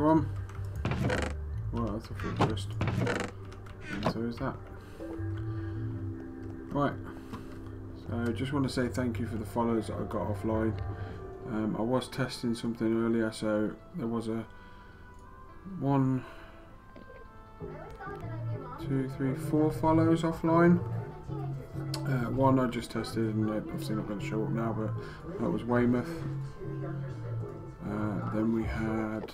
everyone. Well, that's a full twist. And so is that. Right. So just want to say thank you for the follows that I got offline. Um, I was testing something earlier, so there was a one, two, three, four follows offline. Uh, one I just tested and obviously not going to show up now, but that was Weymouth. Uh, then we had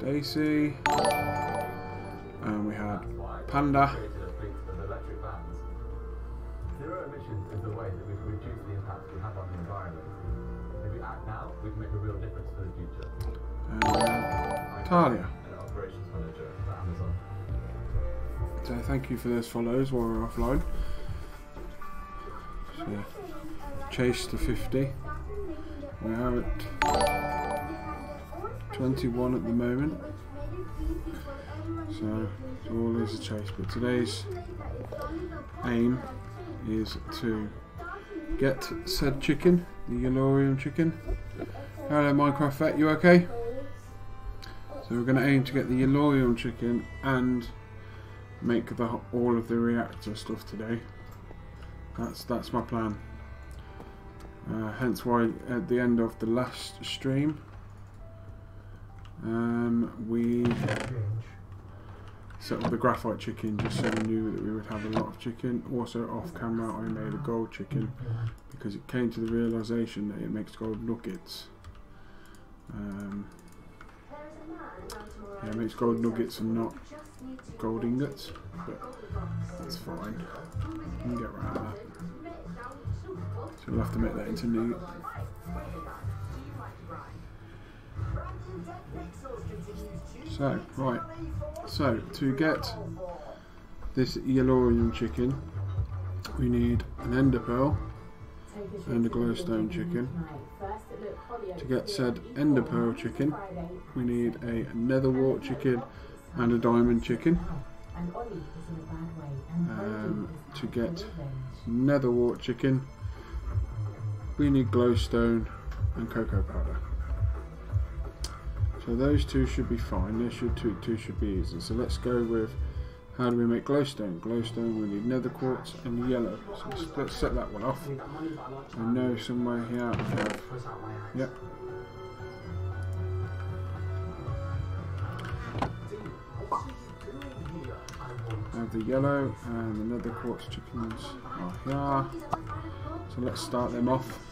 Stacy, and we had Panda. Zero emissions is the way that we can reduce the impact we have on the environment. If we act now, we can make a real difference for the future. and Talia. And operations manager for Amazon. So thank you for those follows while we're offline. So, chase to 50. We are at 21 at the moment. So all is a chase. But today's aim is to get said chicken, the Yellorium chicken. Hello Minecraft Vet, you okay? So we're going to aim to get the Yellorium chicken and make the all of the reactor stuff today. That's that's my plan. Uh, hence why at the end of the last stream, um, we set up the graphite chicken just so we knew that we would have a lot of chicken. Also off camera I made a gold chicken because it came to the realization that it makes gold nuggets. Um, yeah, it makes gold nuggets and not gold ingots, but that's fine. We can get around that. So we'll have to make that into new. So, right. So, to get this Yellorium chicken, we need an ender pearl and a glowstone chicken. To get said ender pearl chicken, we need a netherwort chicken and a diamond chicken. Um, to get netherwort chicken, we need glowstone and cocoa powder. So those two should be fine. Those should two, two should be easy. So let's go with how do we make glowstone? Glowstone we need nether quartz and yellow. So let's, let's set that one off. I know somewhere here I have. Yep. Have the yellow and the nether quartz chickens are here. So let's start them off.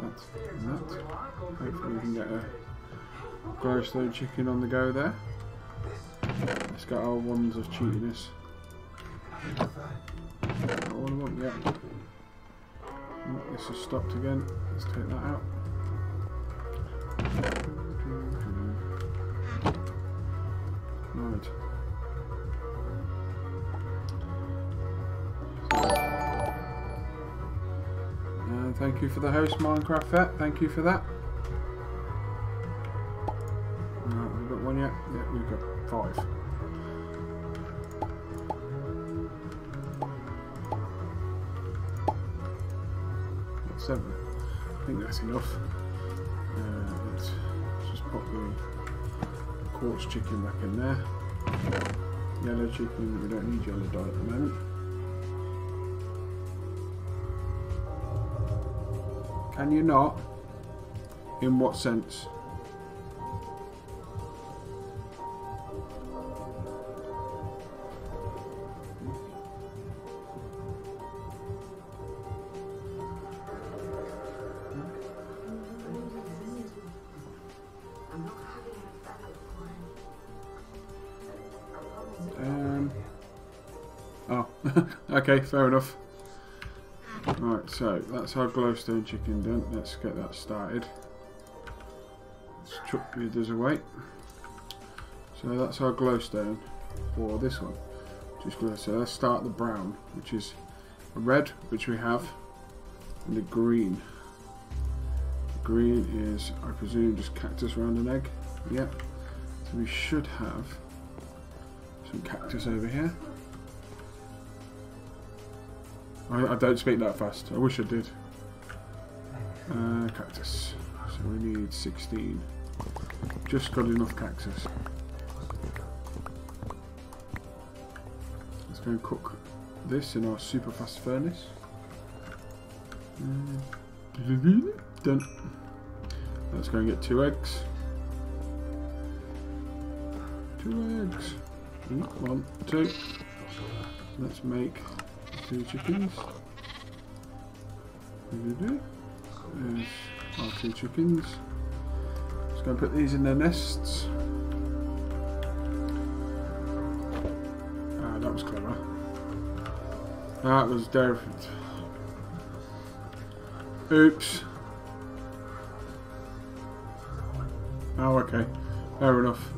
That and that. Hopefully we can get a glowstone chicken on the go there. Let's get our ones of cheatiness. That all I this has stopped again. Let's take that out. Thank you for the host, Minecraft Vet. Thank you for that. Right, we've got one yet. Yeah, we've got five. Seven. I think that's enough. Uh, let's just pop the quartz chicken back in there. Yellow chicken, we don't need yellow dye at the moment. Can you're not? In what sense? Um, oh, okay, fair enough. Right, so that's our glowstone chicken done. Let's get that started. Let's chuck the others away. So that's our glowstone for this one. Just gonna so let's start the brown, which is a red, which we have, and the green. The green is, I presume, just cactus around an egg. Yep. So we should have some cactus over here. I, I don't speak that fast. I wish I did. Uh, cactus. So we need 16. Just got enough cactus. Let's go and cook this in our super fast furnace. Mm. Done. Let's go and get two eggs. Two eggs. One, two. Let's make two chickens. There's our two chickens. Just going to put these in their nests. Ah, that was clever. That was different. Oops. Oh, okay. Fair enough.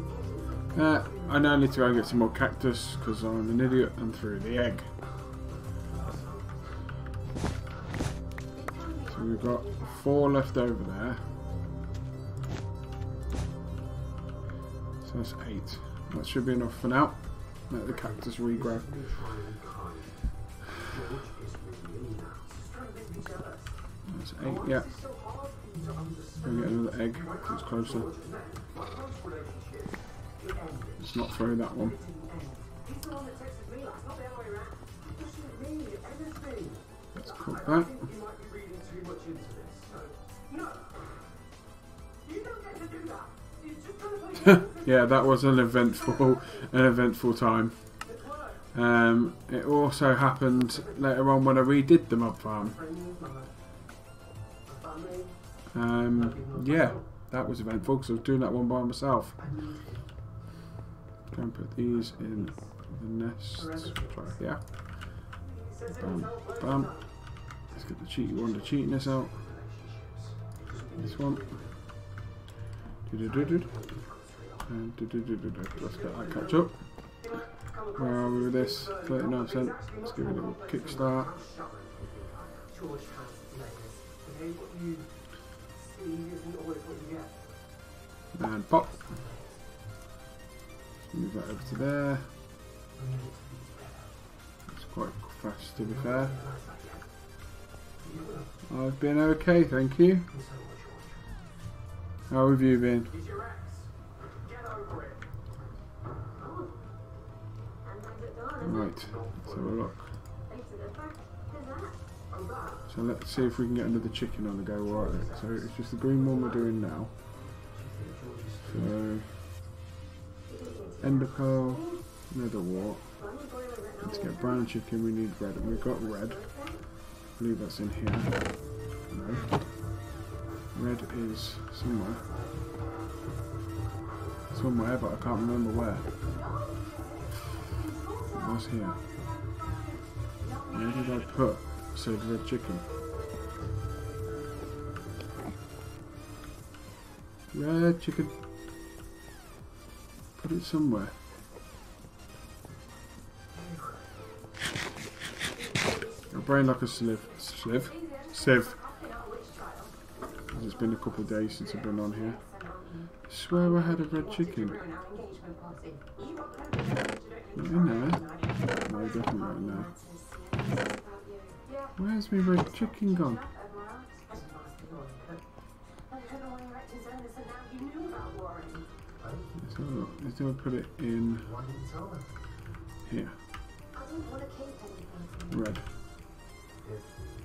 Uh, I now need to go and get some more cactus because I'm an idiot and threw the egg. We've got four left over there. So that's eight. That should be enough for now. Let the cactus regrow. That's eight, yeah. Go get another egg, 'cause it's closer. Let's not throw that one. Let's cook that. Yeah, that was an eventful, an eventful time. Um, it also happened later on when I redid the mob farm. Um, yeah, that was eventful because I was doing that one by myself. Go and put these in the nests right here. Bam, bam. Let's get the cheaty one, the cheatiness out. This one. Do-do-do-do. And do-do-do-do-do. Let's get that catch up. Where are we with this? 39%. Let's give it a little kickstart. And pop. Move that over to there. It's quite fast to be fair. I've been okay, thank you. How have you been? Right, let's have a look. So let's see if we can get another chicken on the go. Right, so it's just the green one we're doing now. So, ender pearl, nether wart. Let's get brown chicken, we need red. And we've got red. I believe that's in here. No. Red is somewhere. Somewhere, but I can't remember where. What's here? Where did I put said red chicken? Red chicken. Put it somewhere. My brain like a sieve. Sieve? Sieve. It's been a couple of days since I've been on here. I swear I had a red chicken. Not in there. No, definitely not in there. Where's my red chicken gone? Let's look. Let's a put it in here. Red.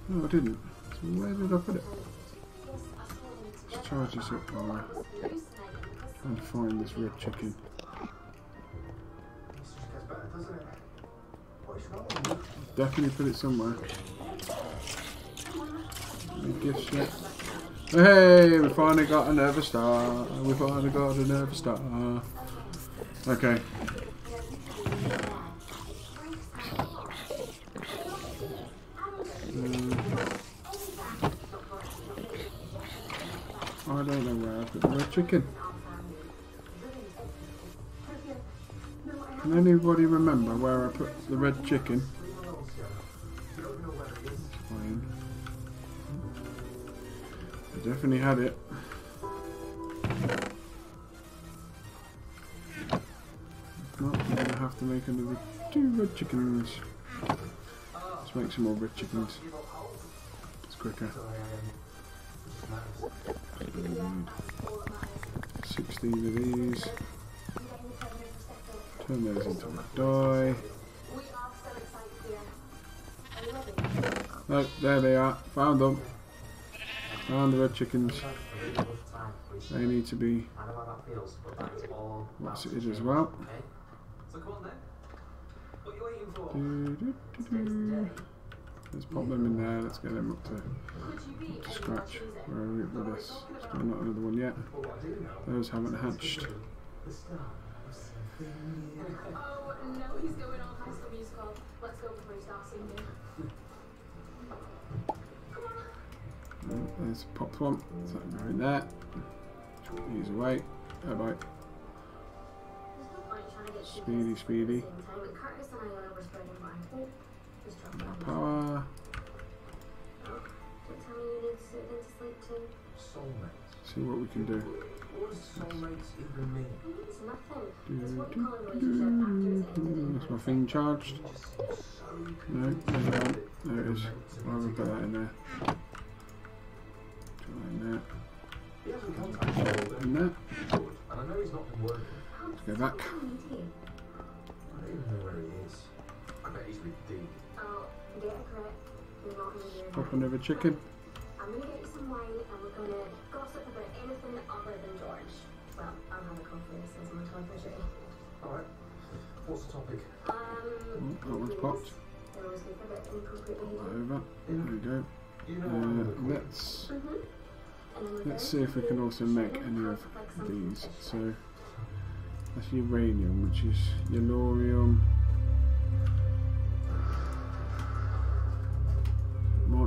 No, I didn't. So where did I put it? Charge this up try to find this red chicken. Definitely put it somewhere. Gift shop. Hey, we finally got a nether star. We finally got a nether star. Okay. Um, I don't red chicken. Can anybody remember where I put the red chicken? I definitely had it. If not, I'm gonna have to make another two red chickens. Let's make some more red chickens. It's quicker. 16 of these. Turn those into a die. Oh, there they are. Found them. Found the red chickens. They need to be I know how that feels, but that's all. what's it as well. Okay. So come on then. What are you waiting for? Do, do, do, do. Let's pop them in there. Let's get them up to, to scratch. Where are we with this? Still not another one yet. Those haven't hatched. Oh no, he's going High School Musical. Let's go before he starts singing. There's a popped one. So there. These away. Bye bye. Speedy, speedy. At the same time. And Curtis and I were spreading my hope. Just drop More power. Don't tell me you need to sit into sleep too. soulmates. See what we can do. What does soulmates even mean? It's nothing. Do, It's what do, you call a relationship after it's ended. Is my thing charged? You just seem so No, there it that is. There it is. Why have we put that in there? Put that in there. He hasn't contacted me, In there. but good. And I know he's not been working. How go back. does that mean? I don't even know where he is. I bet he's with Dee. Get it correct. You're not in the Pop another chicken. I'm gonna get you some wine and we're gonna gossip about anything other than George. Well, I'll have a coffee since I'm on television. Alright. What's the topic? Um, Oh, that one's popped. There was a bit inappropriate. Over. There we go. Uh, I'm with the let's Mm-hmm. And then the let's see if we can also make any of to flex something these. So that's uranium, which is yellorium.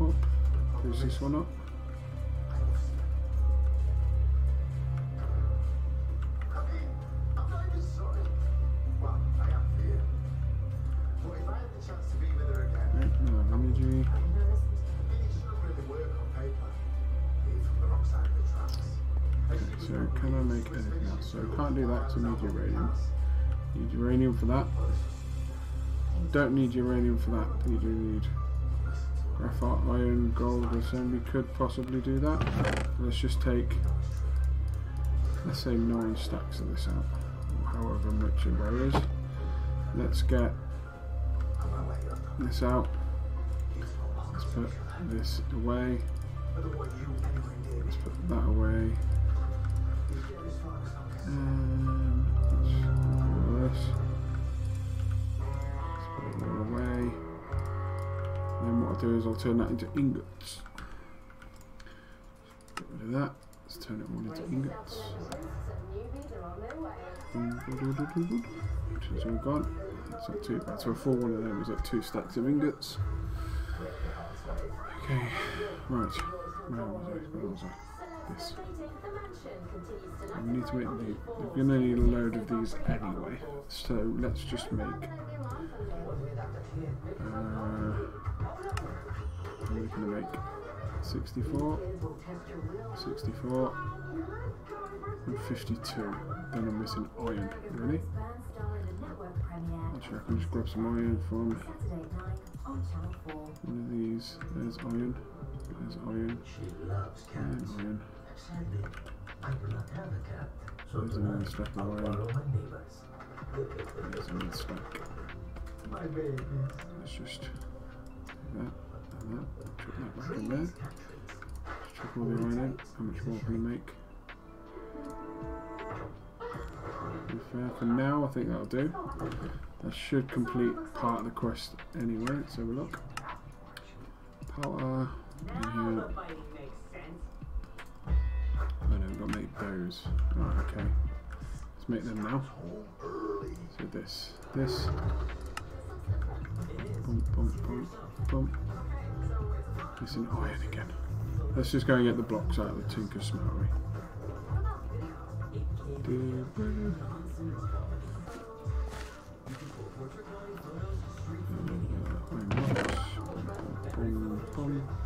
up? Problem this one up? To so can I make anything else? So I can't do that I need uranium. Need uranium for that. Don't need uranium for that. You do need graphite, iron, gold, or something. We could possibly do that. Let's just take, let's say nine stacks of this out, however much it it is. Let's get this out. Let's put this away. Let's put that away. Um, you all away. Then what I'll do is I'll turn that into ingots. Get rid of that. Let's turn it all into ingots. Which is all gone. That's not too bad. So a full one of them is like two stacks of ingots. Okay, right. Where was I? Where was I? This. We need to make the. We're gonna need a load of these anyway. So let's just make. Uh, are gonna make? 64, 64, and 52. Then I'm missing iron. Ready? Actually, I can just grab some iron from one of these. There's iron. There's iron. And iron. Sadly, I do not have a cat. So There's tonight, stack of I'll borrow my neighbor's. There's another stack. My babies. Let's just that and that. Chuck that back in there. Trees, cat trees. Just chuck all the iron in. How much more can I make? Fair, for now, I think that'll do. That should complete part of the quest anyway. Let's have a look. Power. Those. Right, okay. Let's make them now. So this, this. Bump, bump, bump, bump. Missing iron again. Let's just go and get the blocks out of the Tinker. Iron blocks. Boom, boom.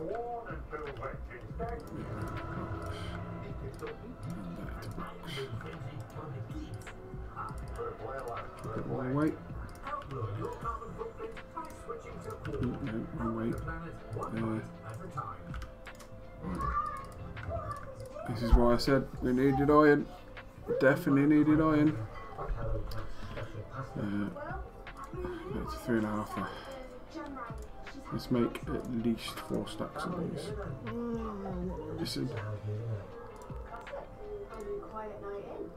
Uh, this is why I said we needed iron. Definitely needed iron. Uh, that's three and a half. Uh, Let's make at least four stacks of these. This is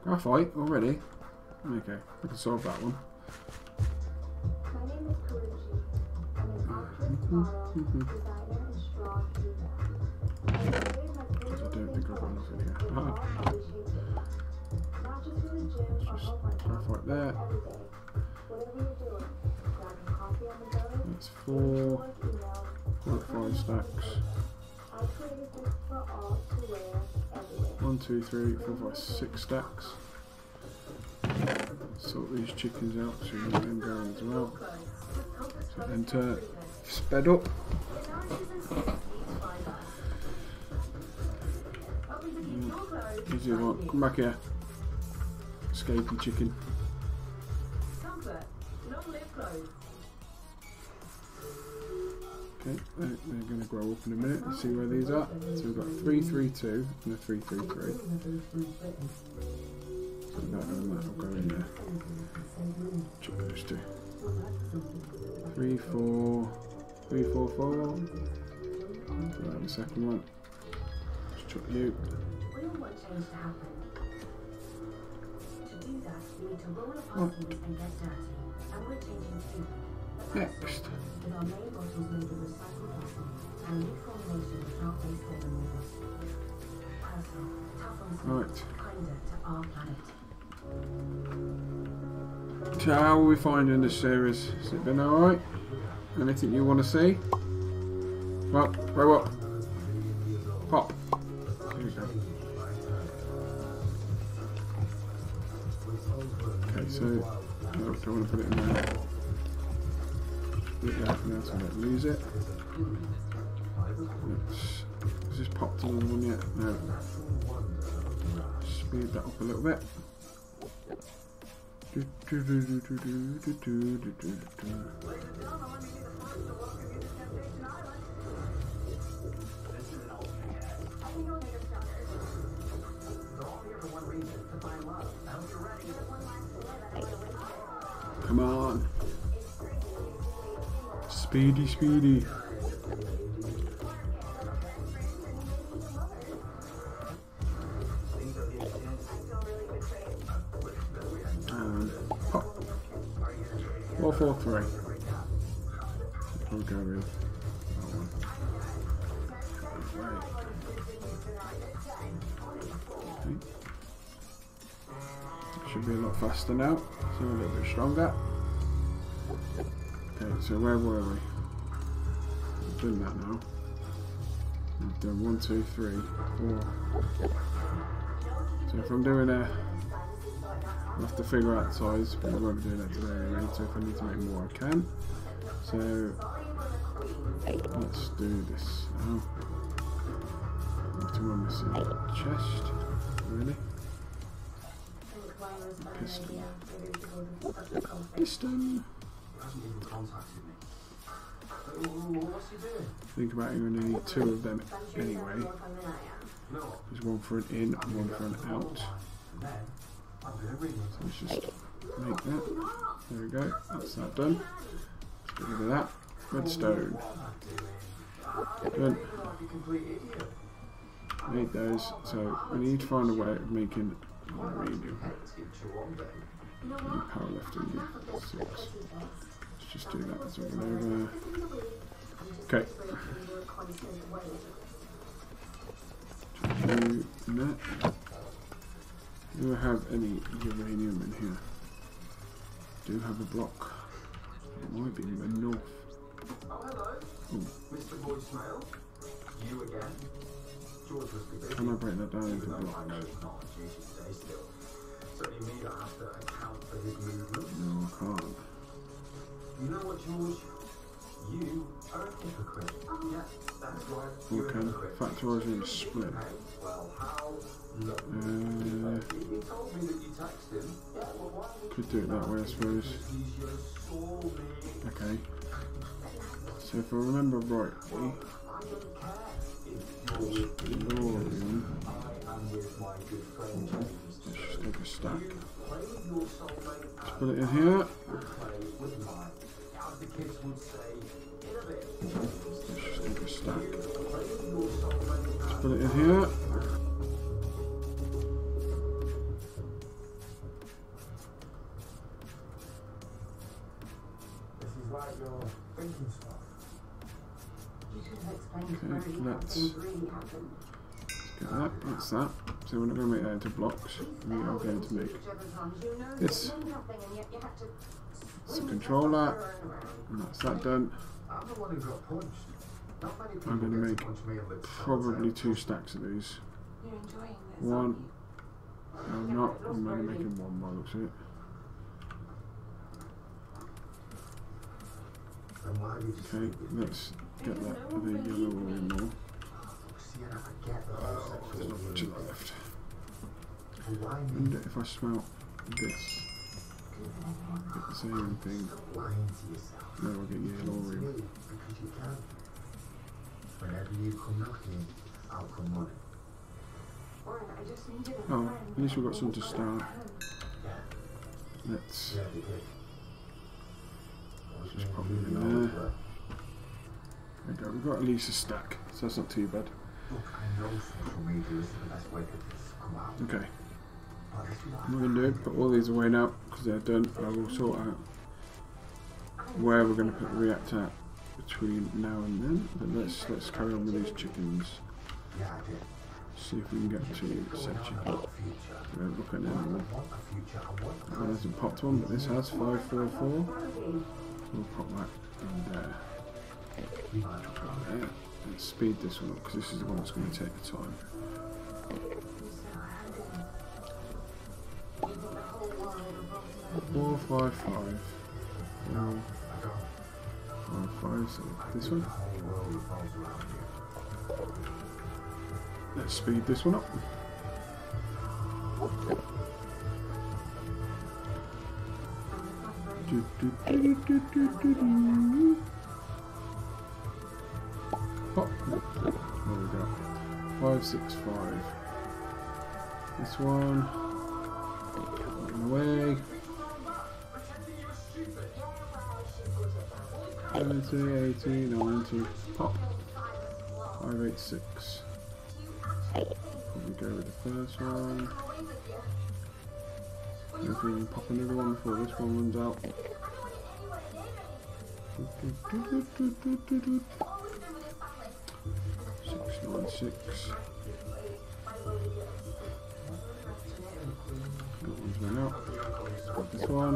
graphite already. Okay, I can solve that one. Mm-hmm. I don't think I've got enough in here. Just graphite there four, five stacks. One, two, three, four, five, six stacks. Sort these chickens out so you get them going as well. So enter sped up. Mm, easy one. Come back here. Escaping chicken. Comfort, long live clothes. Okay, they're, they're going to grow up in a minute. Let's see where these are. So we've got 332 and a 333. So that and that will go in there. Chuck those two. Three, four, three, four, four. Put that the second one. Just chuck you. We next. Right. So how are we finding this series? Has it been alright? Anything you want to see? Well, robot. Pop. Here we go. Okay, so I don't want to put it in for now so lose it. Let's, has this popped another one yet? No. Speed that up a little bit. Do, do, do, do, do, do, do, do, do, do. Speedy, speedy. Um, and pop. Four, four, three. We'll go with that one. Right. Okay. Should be a lot faster now, so a little bit stronger. Okay, so where were we? We've done that now. We've done one, two, three, four. So if I'm doing a, I have to figure out size, but I won't be doing that today anyway. So if I need to make more, I can. So let's do this now. What am I missing? Chest, really? Piston. Piston. Hasn't even contacted me. What's he doing? Think about it, you're going to need two of them anyway. There's one for an in and one for an out. And then I'll do everything. So let's just make that. There we go. That's that done. Let's get rid of that. Redstone. Done. Like a complete idiot. Made those. So we need to find a way of making to one. You what? Powerlifting, Enough of this six. Just do that as over. I'm just Okay. Do that. Do I have any uranium in here? Do have a block. It might be enough. Oh, hello. Mr. Voicemail. You again? George busy. Can I break that down into I know not today still. It's only me that has to account for his movements. No, I can't. You know what, George? You are a hypocrite. Yeah, that's right. You're Okay, a factorising is split. Okay, well, how low? Uh, told me that you him. Yeah, well, why could do it that way, I suppose. He's your soulmate. Okay. So if I remember rightly, I don't care if you're with DeLorean, I am with my good friend James. let's just take a stack. You play with your soulmate and Put it in here. Put it in here. This is like your thinking stuff. You should have explained Okay, where you let's- something really happened. Get that. That's that. So we're not going to make that into blocks. We are going to make this. It's a controller. And that's that done. I'm the one who got punched. Not many people I'm going to make to punch me in the probably two stacks of these. You're enjoying this. One. No, I'm not. I'm only making one by looks of it. Then why did you Okay, sleep with me? let's get that for the yellow one more. Sienna, I get the whole There's sexual not much of that left. And if I smelt this, get the same thing. Stop lying to yourself. No, I'll get yellow It's Whenever you come knocking, I'll come a Oh, at least we've got some to start. Let's Just pop in there. there we go. We've got at least a stack, so that's not too bad. Okay, I'm going to do, put all these away now because they're done. I will sort out where we're going to put the reactor between now and then. But let's let's carry on with these chickens. See if we can get to said chicken. We don't look at it I anymore. a a popped one, but this has 544. Friday. We'll pop that in there. There. Let's speed this one up because this is the one that's going to take the time. Four, five, five. No, This one. Let's speed this one up. Do, do, do. Pop. Oh. There we go. Five, six, five. This one. Away. 70, 80, 90. Pop. 586. Probably go with the first one. Maybe we can pop another one before this one runs out. Six nine six. That one's went out. Got this one.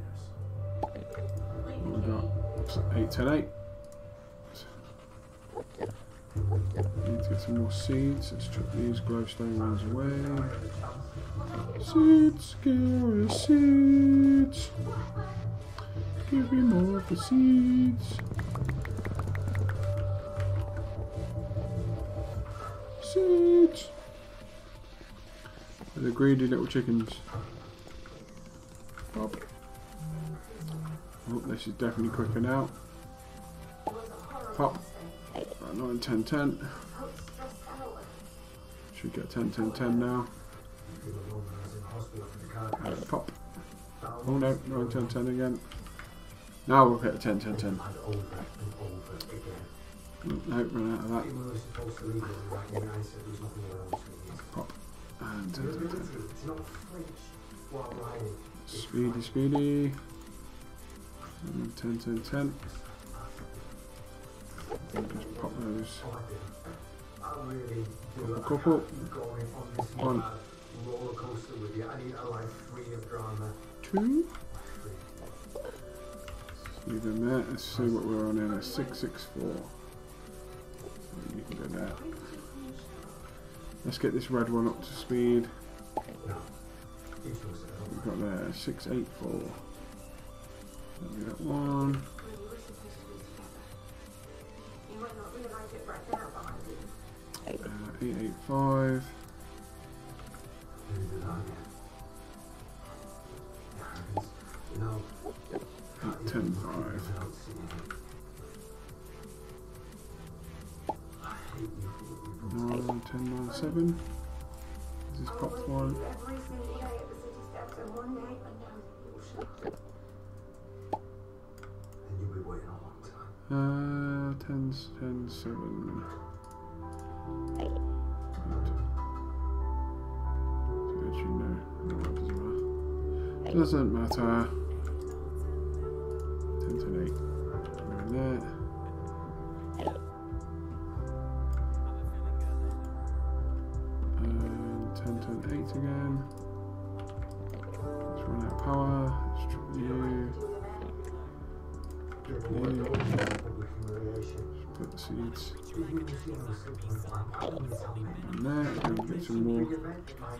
What we got? Eight ten eight. Need to get some more seeds. Let's chuck these glowstone ones away. Seeds, give us seeds. Give me more of the seeds. Seeds! The greedy little chickens. Oh, this is definitely quicker now. It was a horrible Pop. Right, 9, 10, 10. I was stressed out. Should get 10, 10, 10 now. You feel alone when I was in hospital from the car crash. pop. Oh no, 9, 10, 10 again. Now we'll get 10, 10, 10. And over and over again. Oh, no, run out of that. Even though we're supposed to leave it right when I said there's nothing around between us. And uh, 10, 10, 10. ability to not flinch while riding. is Speedy, speedy. And 10, 10, 10. Just pop those. A couple. One. Two. Leave them there. Let's see what we're on here. 664. You can go there. Let's get this red one up to speed. We've got there 684. That'll one. When you were supposed to be together. You might not realise it right now, but I do. Uh, 885. Maybe the line. Yeah, you know. can't even 10, breathe 5. 10, 10, 7. Right. So that you know. No. Doesn't matter.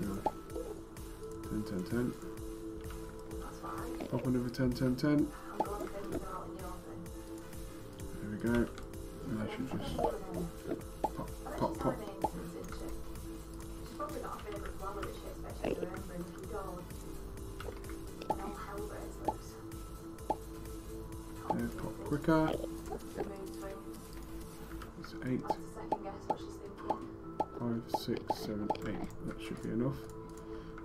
you. 10, 10, 10. That's fine. Pop another 10, 10, 10. I'm going to think about in your thing. There we go. And I should just pop, pop, pop. There, pop quicker. It's 8, thinking. 5, 6, 7, 8. That should be enough.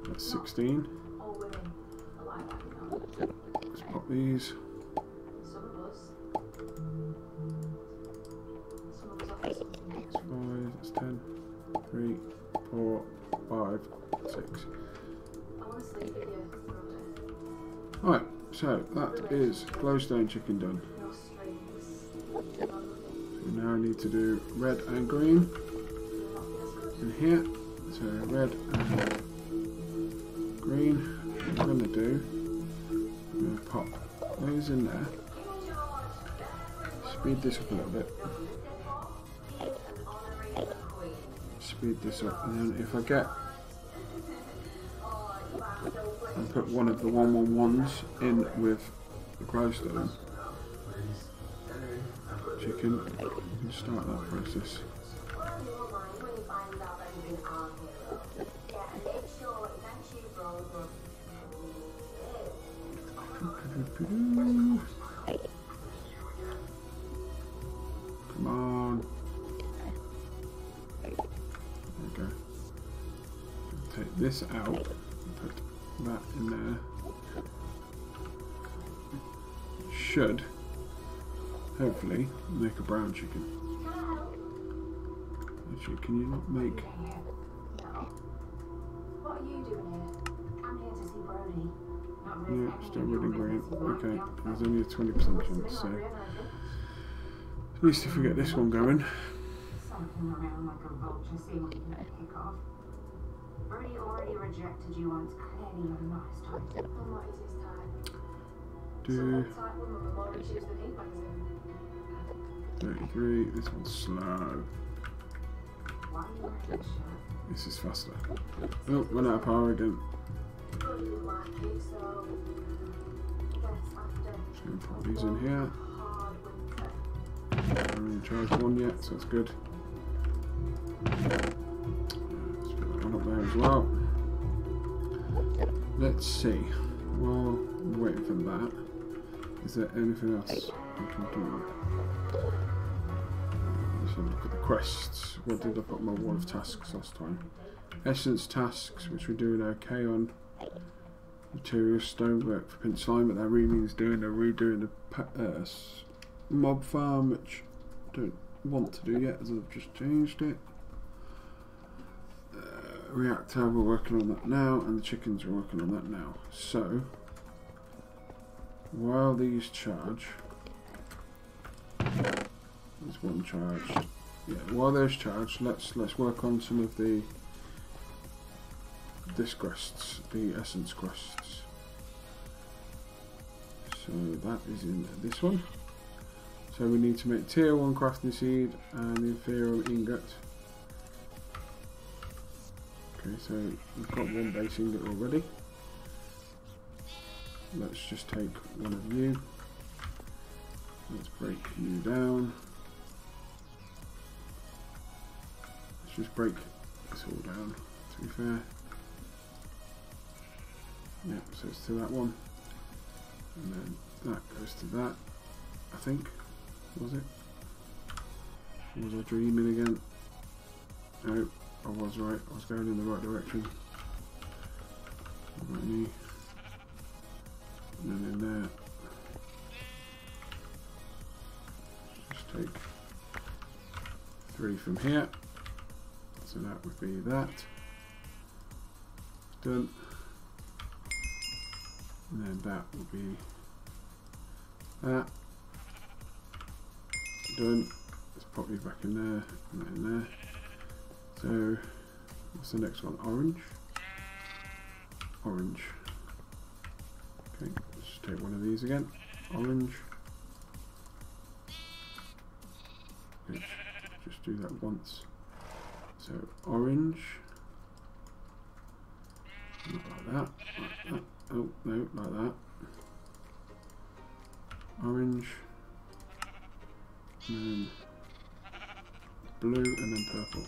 That's 16. All women are like that, you know. Let's pop these. Some of us. Some of us offer something That's 5, that's 10. 3, 4, 5, 6. I want to sleep with you, Rhoda. Alright, so that is glowstone chicken done. No strings. No nothing. We now need to do red and green in here. So red and green. What I'm going to do, I'm going to pop those in there. Speed this up a little bit. Speed this up, and then if I get and put one of the 111s in with the glowstone chicken, you start that process. Come on. There we go. Take this out, put that in there. Should, hopefully, make a brown chicken. Actually, can you not make... No. What are you doing here? I'm here to see Brony. Not really Yeah, still red and green. Okay. Okay, there's only a 20% chance, so... At least if we get this one going. So, Flicking around like a vulture, seeing what you can pick off. Brody already rejected you once. Clearly, you're not his type. I'm not his type. Do Some type woman with more issues than he brings in. 33. This one's slow. This is faster. Oh, went out of power again. So put these in here. I haven't charged one yet, so that's good. Let's put that one up there as well. Let's see. While we're waiting for that, is there anything else we can do? A look at the quests. What did I put my wall of tasks last time? Essence tasks, which we're doing okay on. Material stonework for Prince Slime, but that really means doing they're redoing the uh, mob farm, which I don't want to do yet, as I've just changed it. Uh, reactor, we're working on that now, and the chickens are working on that now. So, while these charge, there's one charge. Yeah, while those charge, let's let's work on some of the this quests, the essence quests. So that is in this one. So we need to make tier 1 crafting seed and inferior ingot. Okay, so we've got one base ingot already. Let's just take one of you. Let's break you down. Just break this all down, to be fair. Yeah, so it's to that one. And then that goes to that, I think. Was it? Or was I dreaming again? No, I was right. I was going in the right direction. Right knee. And then in there. Just take three from here. So that would be that. Done. And then that will be that. Done. Let's pop you back in there and in there. So, what's the next one? Orange? Orange. Okay, let's just take one of these again. Orange. Just do that once. So, orange. Like that. Like that. Oh, no, like that. Orange. And then blue and then purple.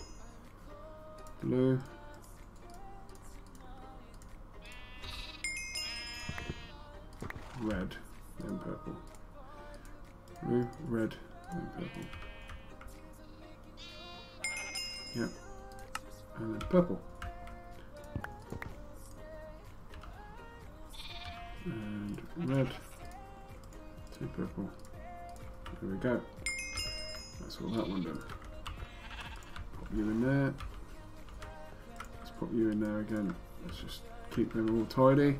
Blue. Red, then purple. Blue, red, then purple. Yep. And then purple. and red to purple. There we go. That's all that one done. Pop you in there. Let's pop you in there again. Let's just keep them all tidy.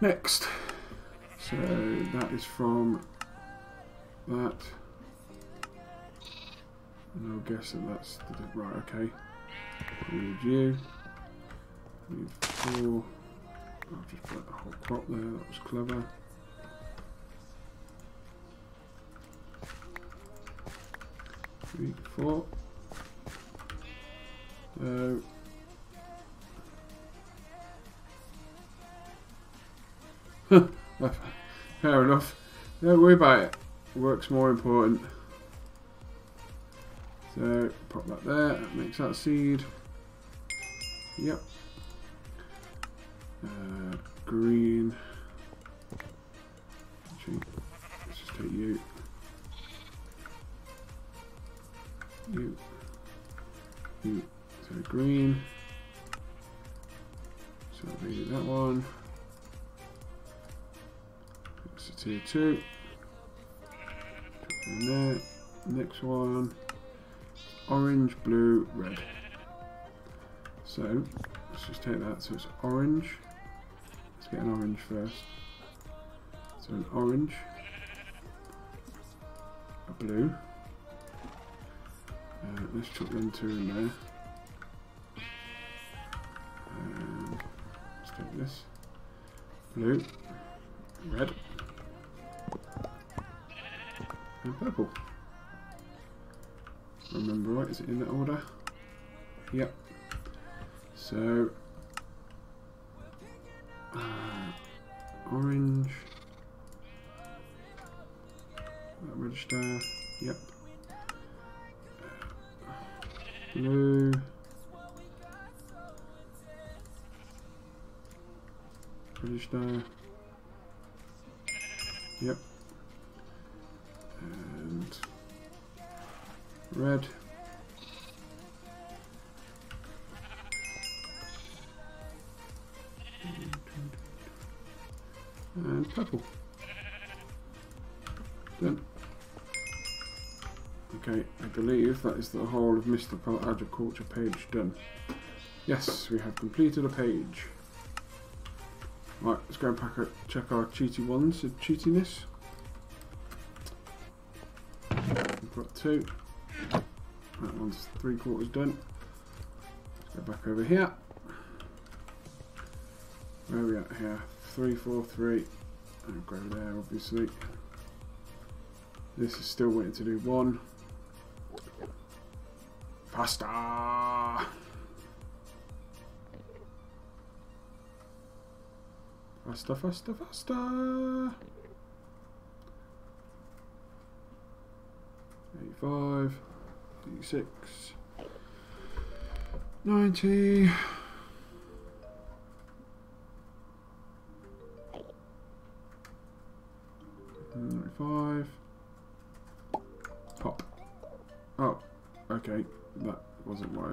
Next. So that is from that. And I'll guess that that's the, right. Okay. Need you. Need four. I've just put the whole crop there, that was clever. Three, four. So fair enough. Don't worry about it. Work's more important. So pop that there, that makes that seed. Yep. Uh, green. Let's just take you. You. You. So green. So maybe that one. It's a tier two. And there. Next one. Orange, blue, red. So let's just take that. So it's orange. Let's get an orange first. So an orange, a blue, Uh, let's chuck them two in there. Let's take this. Blue, red, and purple. Remember right, is it in that order? Yep. So, uh, orange, that register, yep. Is the whole of Mystical Agriculture page done. Yes, we have completed a page. Right, let's go and pack a, check our cheaty ones of cheatiness. We've got two. That one's three quarters done. Let's go back over here. Where are we at here? Three, four, three. I'll go there, obviously. This is still waiting to do one. Faster! Faster, faster, faster! 85, 86, 90.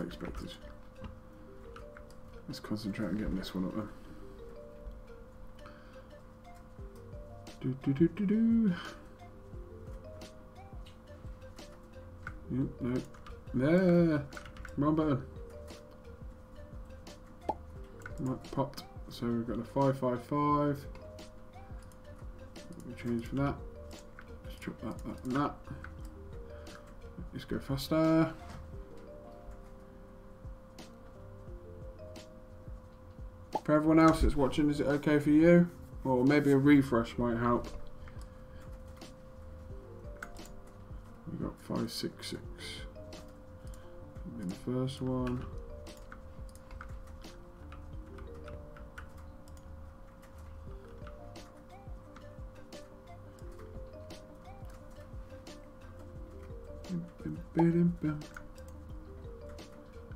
Expected. Let's concentrate on getting this one up then. Do do do do do. Yep, no. There. Wrong button. Right, popped. So we've got a 555. We change for that. Let's chop that, that, and that. Let's go faster. For everyone else that's watching, is it okay for you? Or maybe a refresh might help. We got 566 in the first one.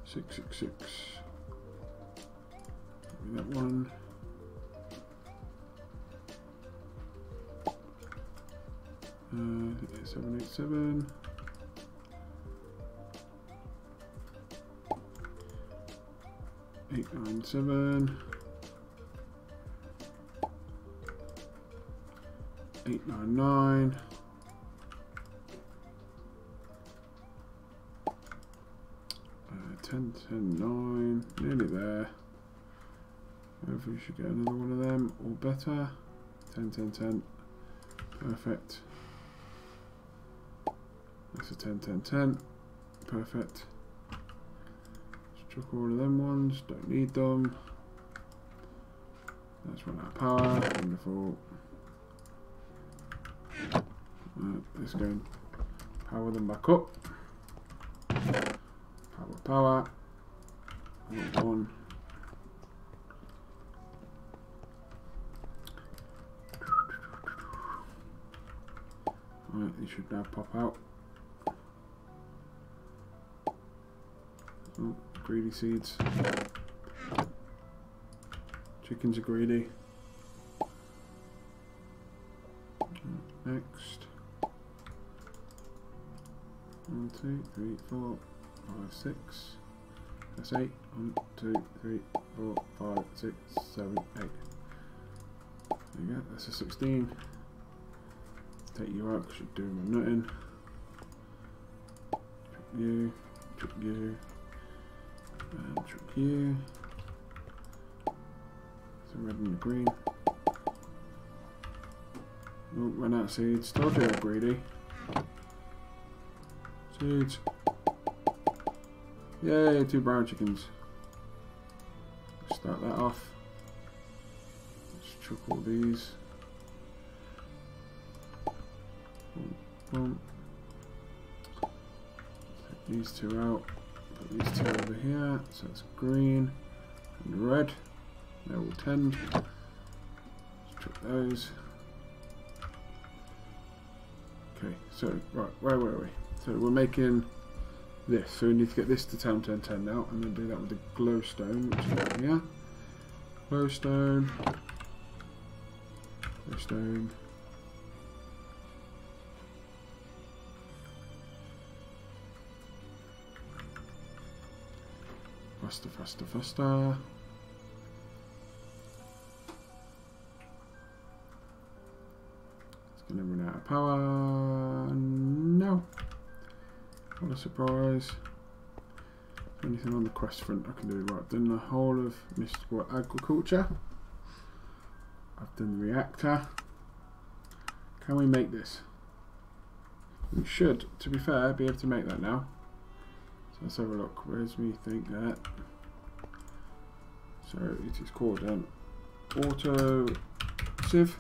Six six six. That one. Uh, seven eight seven. Eight nine seven. Eight nine nine. Uh, 10, 10, 9, nearly there. Hopefully we should get another one of them, or better. 10, 10, 10. Perfect. That's a 10, 10, 10. Perfect. Chuck all of them ones, don't need them. That's run out of power, wonderful. Right, let's go and power them back up. Power, power. One. Right, they should now pop out. Oh, greedy seeds. Chickens are greedy. Next. One, two, three, four, five, six. That's eight. One, two, three, four, five, six, seven, eight. There you go. That's a sixteen. Take you out because you're doing my nutting. Chuck you, chuck you, and chuck you. So red and green. Oh, run out seeds. Told you greedy. Seeds. Yay, two brown chickens. Start that off. Let's chuck all these. Um, Boom. Take these two out. Put these two over here. So it's green and red. They will tend. Chuck those. Okay, so right, where were we? So we're making this. So we need to get this to 10, 10, 10 now, and then do that with the glowstone, which is over here. Glowstone. Glowstone. Faster, faster, faster. It's gonna run out of power. No. What a surprise. Anything on the quest front I can do? Right, I've done the whole of mystical agriculture. I've done the reactor. Can we make this? We should, to be fair, be able to make that now. Let's have a look. Where's me think that? So it is called an auto sieve.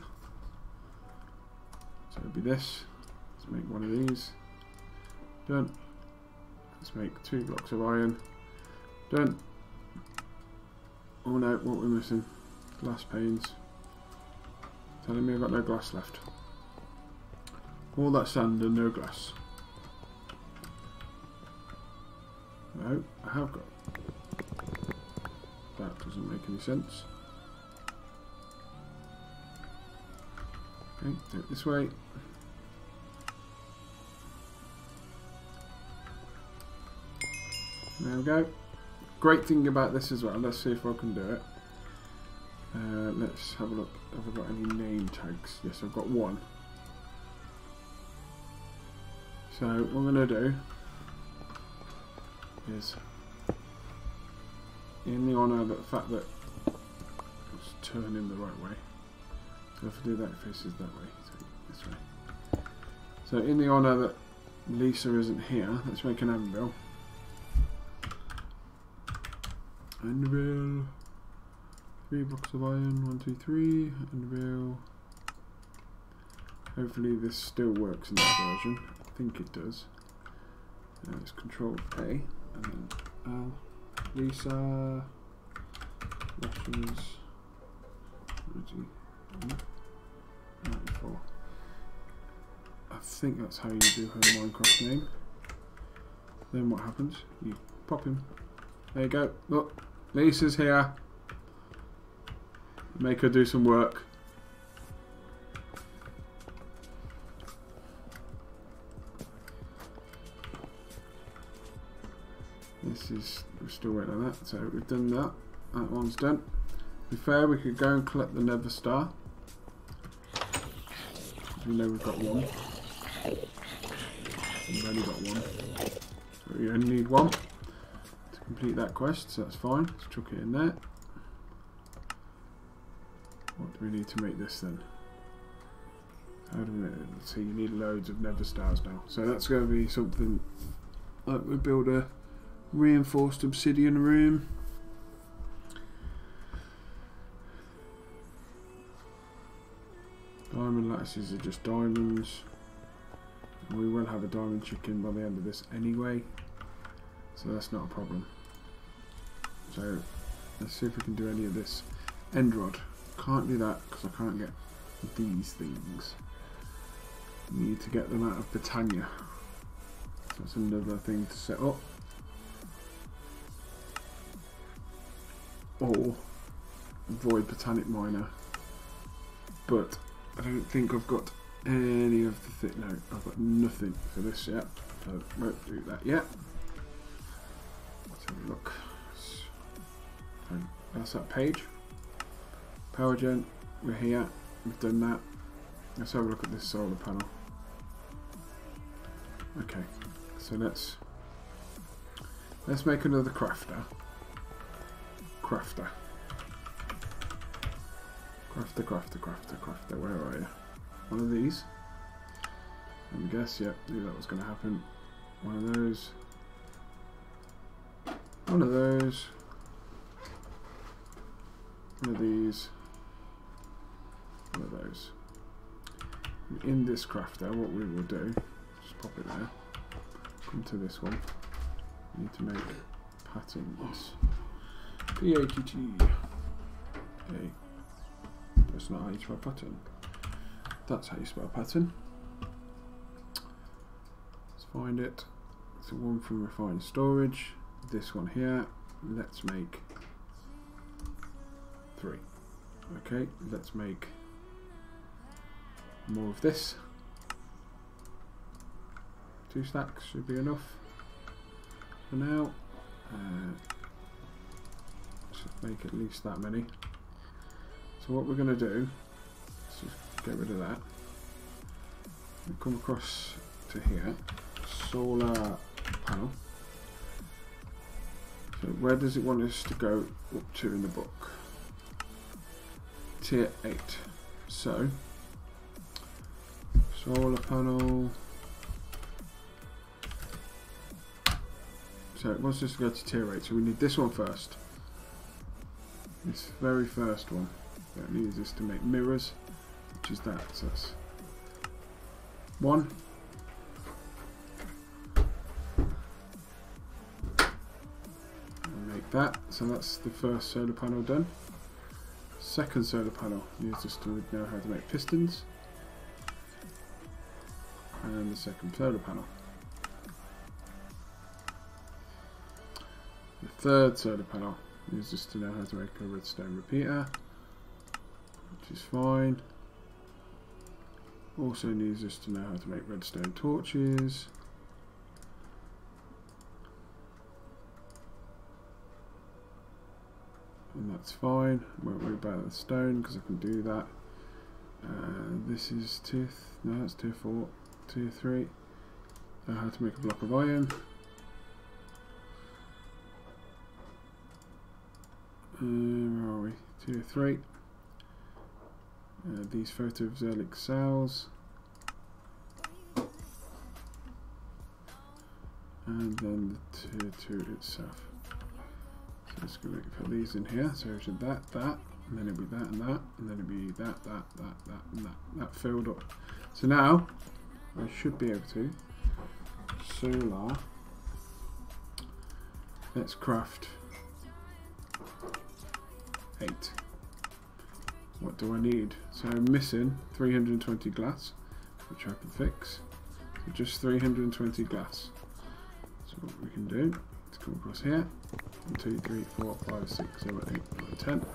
So it'll be this. Let's make one of these. Done. Let's make two blocks of iron. Done. Oh no, what we're missing? Glass panes. Telling me I've got no glass left. All that sand and no glass. No, I have got. That doesn't make any sense. Okay, do it this way. There we go. Great thing about this as well, let's see if I can do it. Uh, let's have a look. Have I got any name tags? Yes, I've got one. So what I'm going to do is, in the honour of the fact that it's turning the right way. So if I do that, it faces that way. So this way. So in the honour that Lisa isn't here, let's make an anvil. Anvil. Three blocks of iron. One, two, three. Anvil. Hopefully this still works in this version. I think it does. Uh, it's Control A and then L. Lisa. Russians. 94. Hmm? I think that's how you do her Minecraft name. Then what happens? You pop him. There you go. Look, Lisa's here. Make her do some work. Is, we're still waiting on that, so we've done that. That one's done. To be fair, we could go and collect the Nether Star. We know we've got one. We've only got one. So we only need one to complete that quest, so that's fine. Let's chuck it in there. What do we need to make this then? How do we? See, you need loads of Nether Stars now. So that's going to be something like we build a reinforced obsidian room. Diamond lattices are just diamonds. We will have a diamond chicken by the end of this anyway. So that's not a problem. So let's see if we can do any of this. End rod. Can't do that because I can't get these things. Need to get them out of Britannia. So that's another thing to set up. Or void botanic miner. But I don't think I've got any of the thing. No, I've got nothing for this yet. So won't do that yet. Let's have a look. That's that page. Power gen, we're here. We've done that. Let's have a look at this solar panel. Okay, so let's let's make another crafter. Crafter. Crafter, crafter, crafter, crafter. Where are you? One of these. I guess, yep, knew that was going to happen. One of those. One of those. One of these. One of those. In this crafter, what we will do, just pop it there. Come to this one. We need to make patterns. P A T T. A. That's not how you spell pattern. That's how you spell pattern. Let's find it. So one from refined storage. This one here. Let's make three. Okay, let's make more of this. Two stacks should be enough for now. Uh, make at least that many. So what we're going to do is just get rid of that. We come across to here, solar panel. So where does it want us to go up to in the book? Tier 8. So, solar panel. So it wants us to go to tier 8, so we need this one first. This very first one that needs us to make mirrors, which is that. So that's one. Make that. So that's the first solar panel done. Second solar panel needs us to know how to make pistons. And the second solar panel. The third solar panel needs us to know how to make a redstone repeater, which is fine. Also needs us to know how to make redstone torches. And that's fine. I won't worry about the stone because I can do that. Uh, this is tier, th no that's tier 4, tier 3. Know how to make a block of iron. Uh, where are we? Tier 3. Uh, these photovoltaic cells. And then the tier 2 itself. So let's go put these in here. So should that, that, and then it'll be that and that, and then it'll be that, that, that, that, and that. That filled up. So now I should be able to solar. Let's craft eight. What do I need? So I'm missing 320 glass, which I can fix. So just 320 glass. So what we can do is come across here. 1, 2, 3, 4, 5, 6, 7, 8, 9, 10.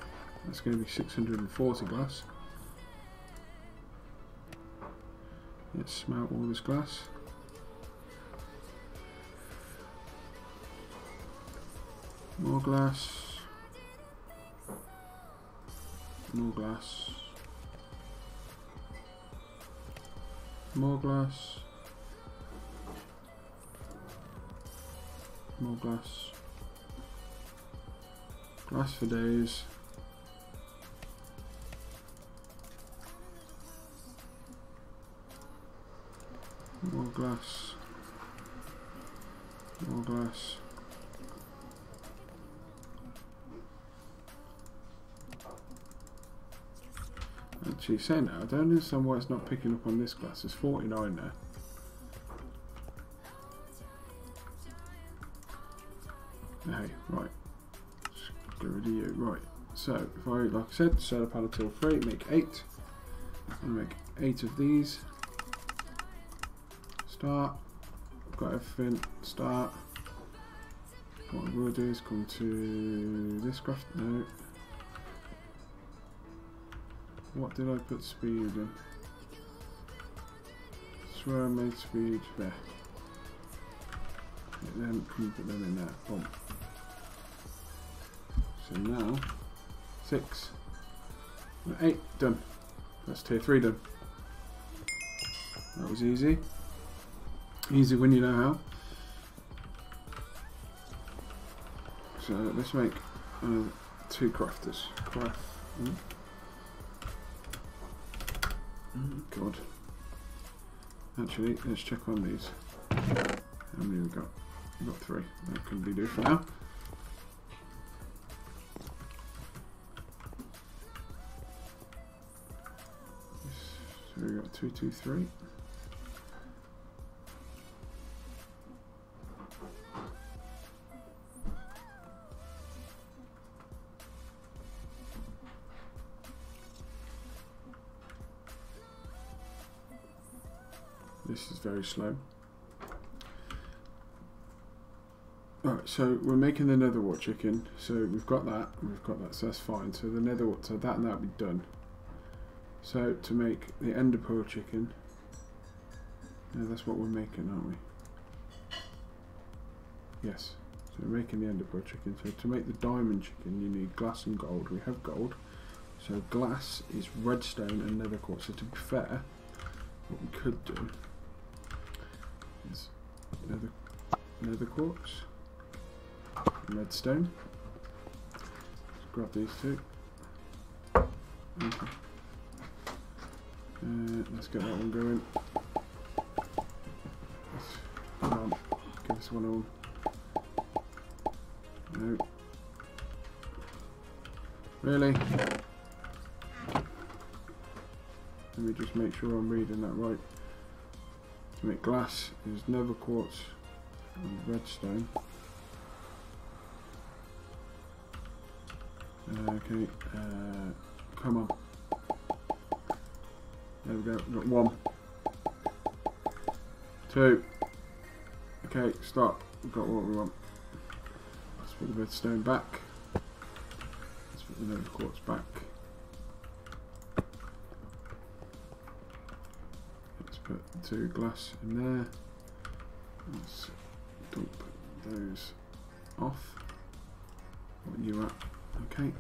That's going to be 640 glass. Let's smelt all this glass. More glass. More glass. More glass. More glass. Glass for days. More glass. More glass. Actually, saying that, I don't understand why it's not picking up on this glass. There's 49 there. Hey, right. Get rid of you. Right. So, if I, like I said, solar panel till 3, make 8. I'm make 8 of these. Start. I've got everything. Start. What I will do is come to this graph. No. What did I put speed in? Swear I made speed there. Then can you put them in there? Boom. So now six, eight done. That's tier three done. That was easy. Easy when you know how. So let's make uh, two crafters. Craft. Mm. Mm, God. Actually, let's check on these. How many we got? we got three. That can be do for now. So we got two, two, three. Slow. Right, so we're making the nether wart chicken. So we've got that, we've got that, so that's fine. So the nether wart, so that and that'll be done. So to make the ender pearl chicken, that's what we're making, aren't we? Yes. So we're making the ender pearl chicken. So to make the diamond chicken, you need glass and gold. We have gold. So glass is redstone and nether quartz. So to be fair, what we could do is nether, nether quartz, redstone. Let's grab these two. Okay. Uh, let's get that one going. Let's, come on, give this one on. No. Really? Let me just make sure I'm reading that right. Make glass is nether quartz and redstone. Okay, uh, come on. There we go, we've got one. Two. Okay, stop. We've got what we want. Let's put the redstone back. Let's put the quartz back. Let's put the two glass in there. Let's dump those off. What you at? Okay.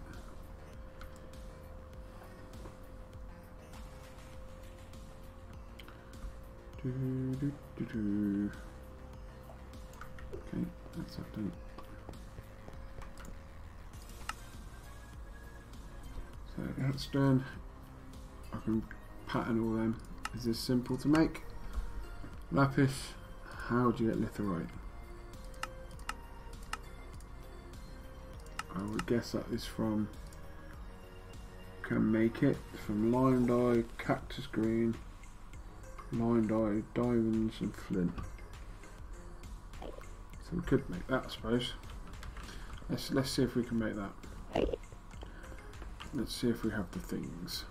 Do, do, do, do. Okay, that's that done. So that's done. I can pattern all them. Is this simple to make? Lapis, how do you get litherite? I would guess that is from can make it from lime dye, cactus green, lime dye, diamonds and flint. So we could make that I suppose. Let's let's see if we can make that. Let's see if we have the things.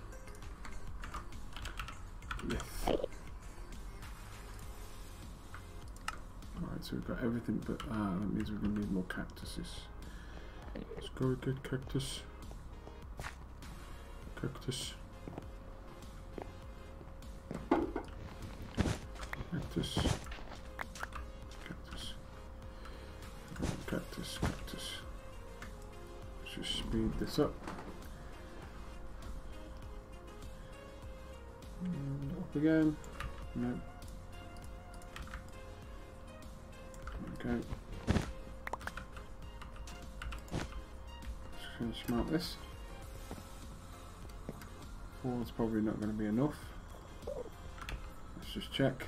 So we've got everything but ah that means we're gonna need more cactuses. Let's go get cactus. Cactus. Cactus. Cactus. Cactus, cactus. Let's just speed this up. And up again. No. Okay. Just going to smelt this. Four is probably not going to be enough. Let's just check.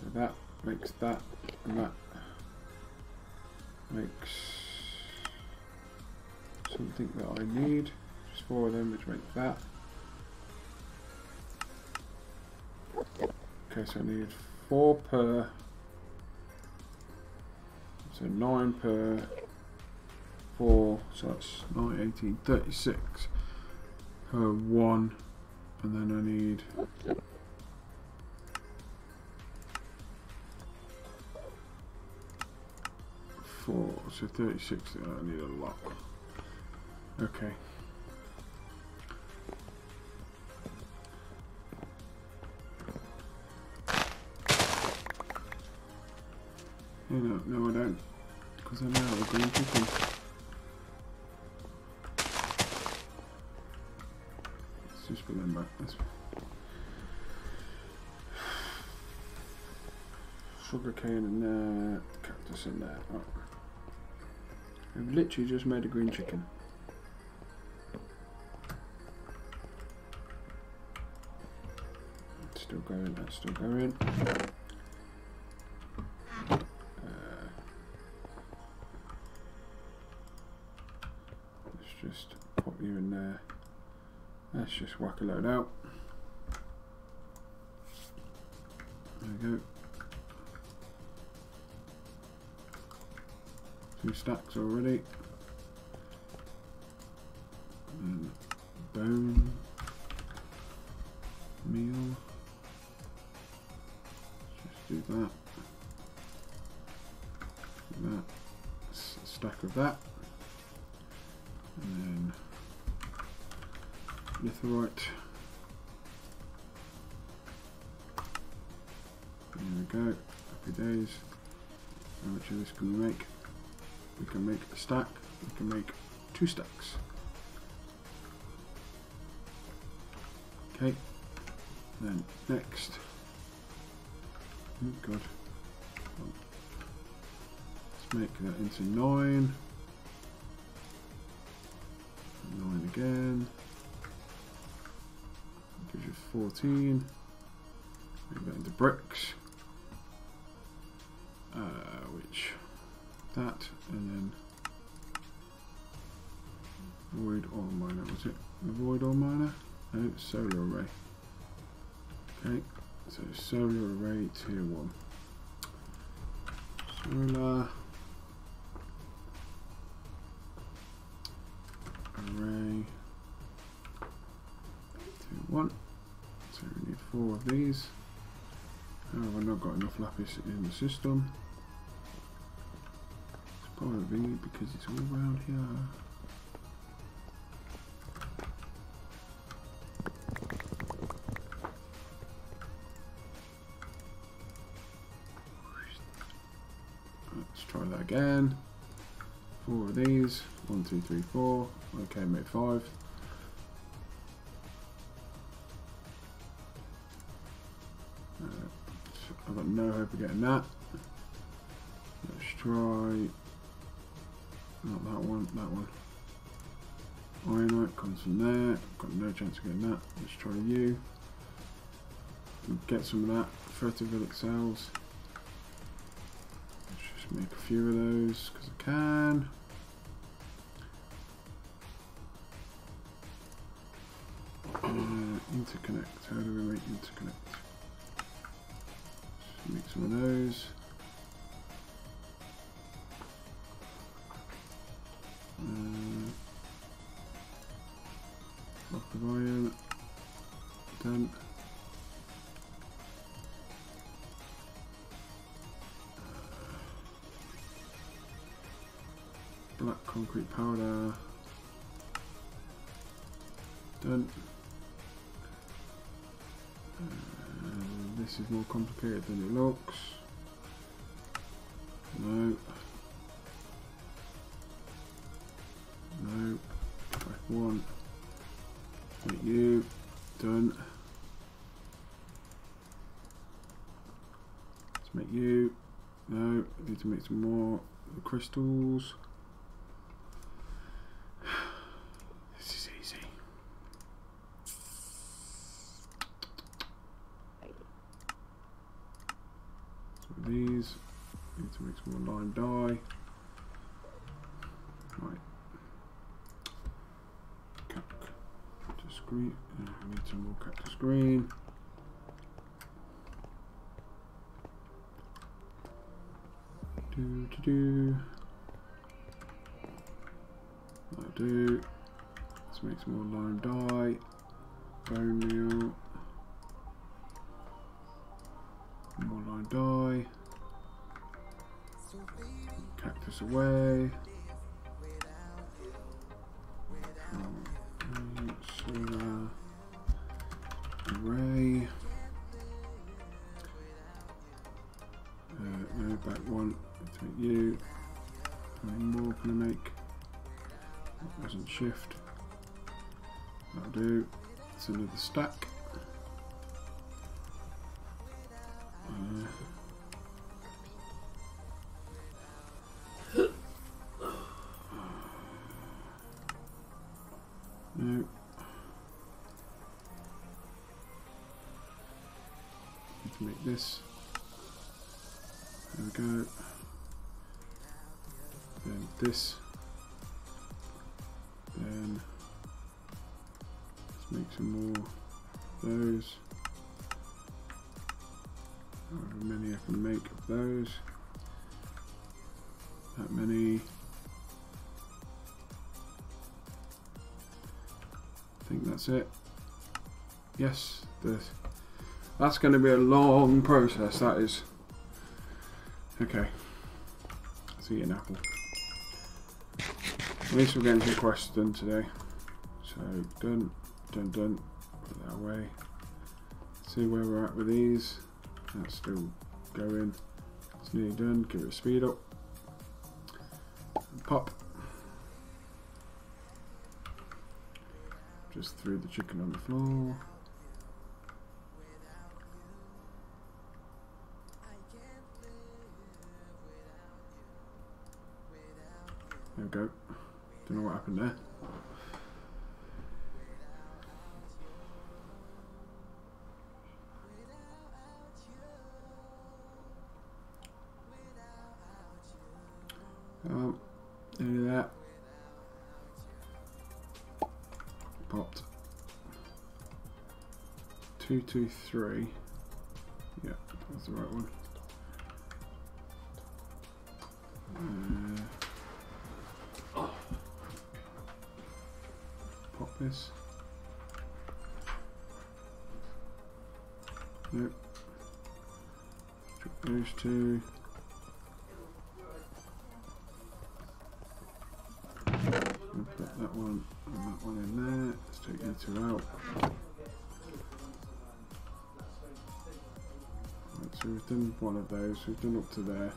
So that makes that and that makes something that I need. Just four of them which make that. Okay, so I need four per so 9 per 4, so that's 9, 18, 36 per 1, and then I need four, so 36, I need a lot. Okay. Know, no I don't. Because I know how the green chicken. Let's just put them back. Let's Sugar cane in there, uh, cactus in there. Oh. I've literally just made a green chicken. It's still going, that's still going. just whack a load out. There we go. Two stacks already. Happy days. How much of this can we make? We can make a stack. We can make two stacks. Okay. Then next. Oh god. Let's make that into nine. Nine again. Gives you 14. Make that into bricks. Uh, which that and then void ore miner was it void ore miner no solar array. Okay so solar array tier 1 solar array tier 1 so we need four of these. I've not got enough lapis in the system because it's all around here Let's try that again. Four of these. One, two, three, four. Okay, made five. Uh, I've got no hope of getting that. Let's try. Not that one, that one. Ionite comes from there. Got no chance of getting that. Let's try you. Get some of that. photovoltaic cells. Let's just make a few of those because I can. Uh, interconnect. How do we make interconnect? Just make some of those. Of iron. Black concrete powder. Done. Uh, this is more complicated than it looks. No. Some more crystals. This is easy. So these need to make some more lime dye. Right. Cactus green. Uh, need some more cactus green. Do do do. That'll do. Let's make some more lime dye. Bone meal. More lime dye. Cactus away. Shift. That'll do. It's another stack. That's it. Yes, there's. That's going to be a long process. That is. Okay. See you, Apple. At least we're getting two quests done today. So done, done, done. Put that away. See where we're at with these. That's still going. It's nearly done. Give it a speed up. Pop. Just threw the chicken on the floor. There we go. Don't know what happened there. Two, three. Yeah, that's the right one. Uh, pop this. Nope. Those two. We'll put that one and that one in there. Let's take you two out. So we've done one of those. We've done up to there.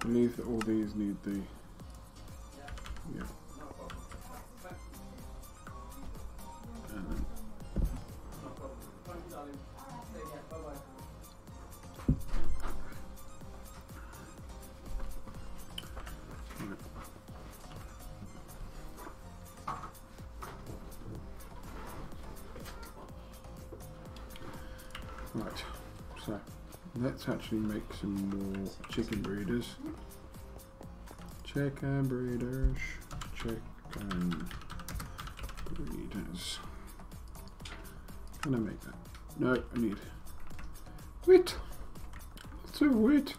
I believe that all these need the actually make some more chicken breeders. Chicken breeders. Chicken breeders. Can I make that? No, I need wheat. Lots of wheat.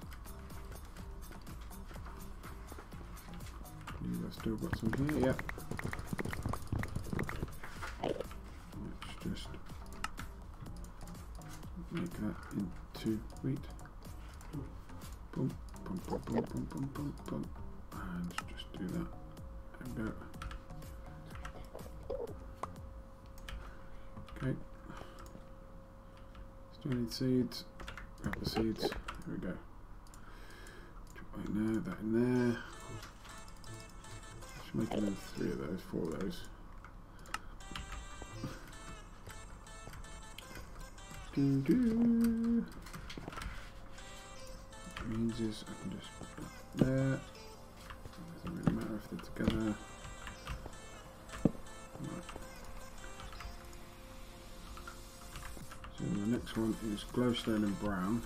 Believe I've still got some here, yeah. Let's just make that into wheat. Boom, boom. And just do that. There we go. Okay. Still need seeds. Grab the seeds. There we go. In there, that in there. Should make another three of those, four of those. Do do. Is I can just put that there. Doesn't really matter if they're together. Right. So the next one is glowstone and brown.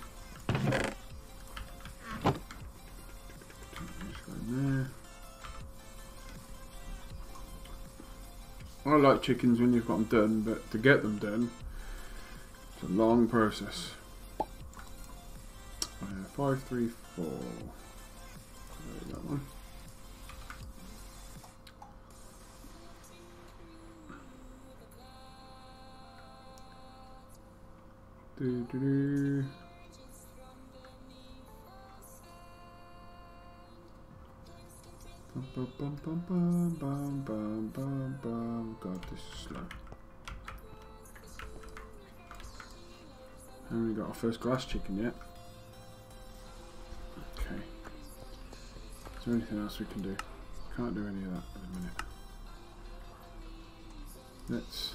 I like chickens when you've got them done, but to get them done, it's a long process. Four, three, four. There's that one. Do, do, do. Bum, bum, bum, bum, bum, bum, bum, bum. God, this is slow. And we got our first glass chicken yet. Is there anything else we can do? Can't do any of that at the minute. Let's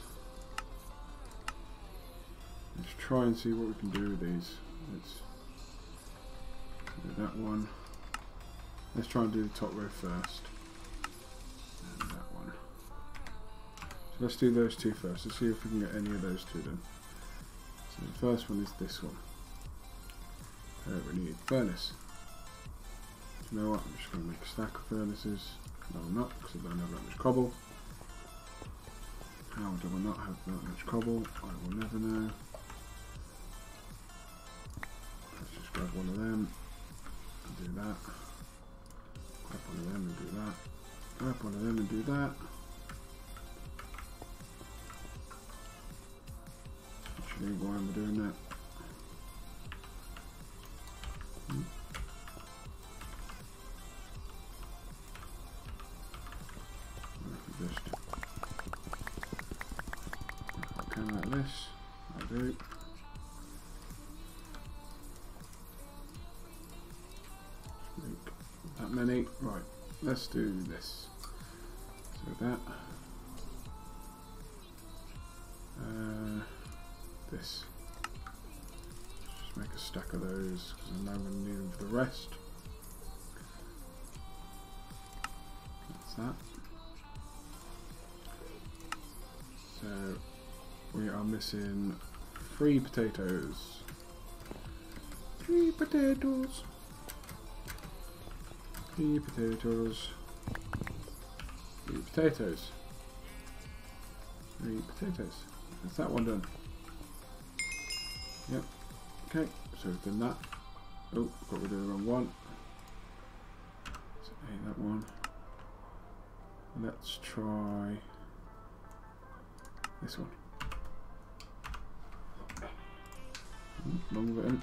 let's try and see what we can do with these. Let's do that one. Let's try and do the top row first. And that one. So let's do those two first. Let's see if we can get any of those two done. So the first one is this one. Uh, we need furnace. You know what? I'm just going to make a stack of furnaces. No, I'm not, because I don't have that much cobble. How do I not have that much cobble? I will never know. Let's Just grab one of them and do that. Grab one of them and do that. Grab one of them and do that. Actually, why am I doing that? Let's do this. So that. Uh, this. Just make a stack of those because I'm now going to need the rest. That's that. So we are missing three potatoes. Three potatoes. Three potatoes. Three potatoes. Three potatoes. Is that one done? Yep. Okay, so we've done that. Oh, got rid of the wrong one. So, hey, that one. Let's try this one. Long button.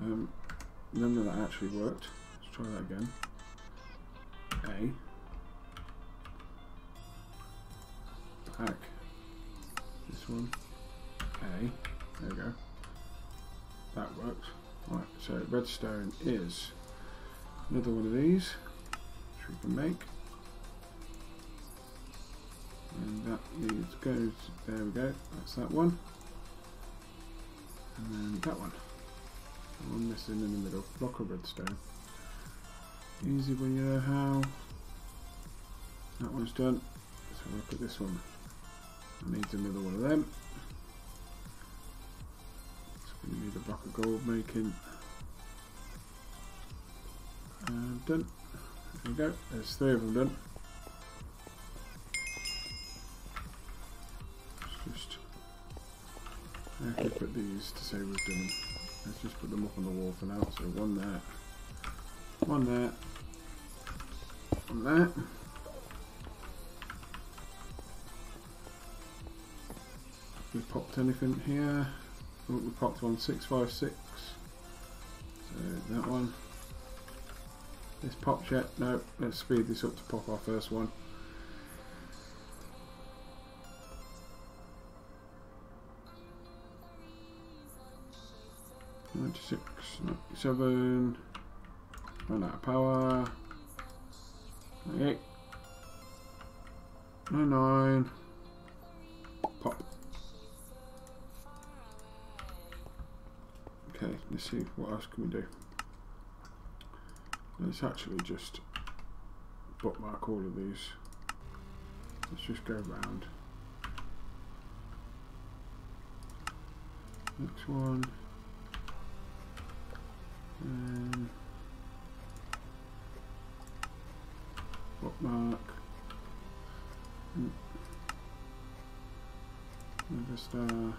Um, none of that actually worked. Let's try that again. A. Back. This one. A. There we go. That works. Right, so redstone is another one of these, which we can make. And that needs goes there we go, that's that one. And then that one. One missing in the middle. Block of redstone. Easy when you know how. That one's done. Let's have a look at this one. It needs another one of them. So we need a block of gold making. And done. There we go. There's three of them done. Just I could put these to say we've done them. Let's just put them up on the wall for now. So one there, one there, one there. We popped anything here. Oh, we popped one six five six. So that one. This popped yet? No. Let's speed this up to pop our first one. Ninety-six, ninety-seven. Run out of power. Ninety-eight. Ninety-nine. Pop. Okay, let's see what else can we do. Let's actually just bookmark all of these. Let's just go round. Next one. And bookmark. Mm. Nether star.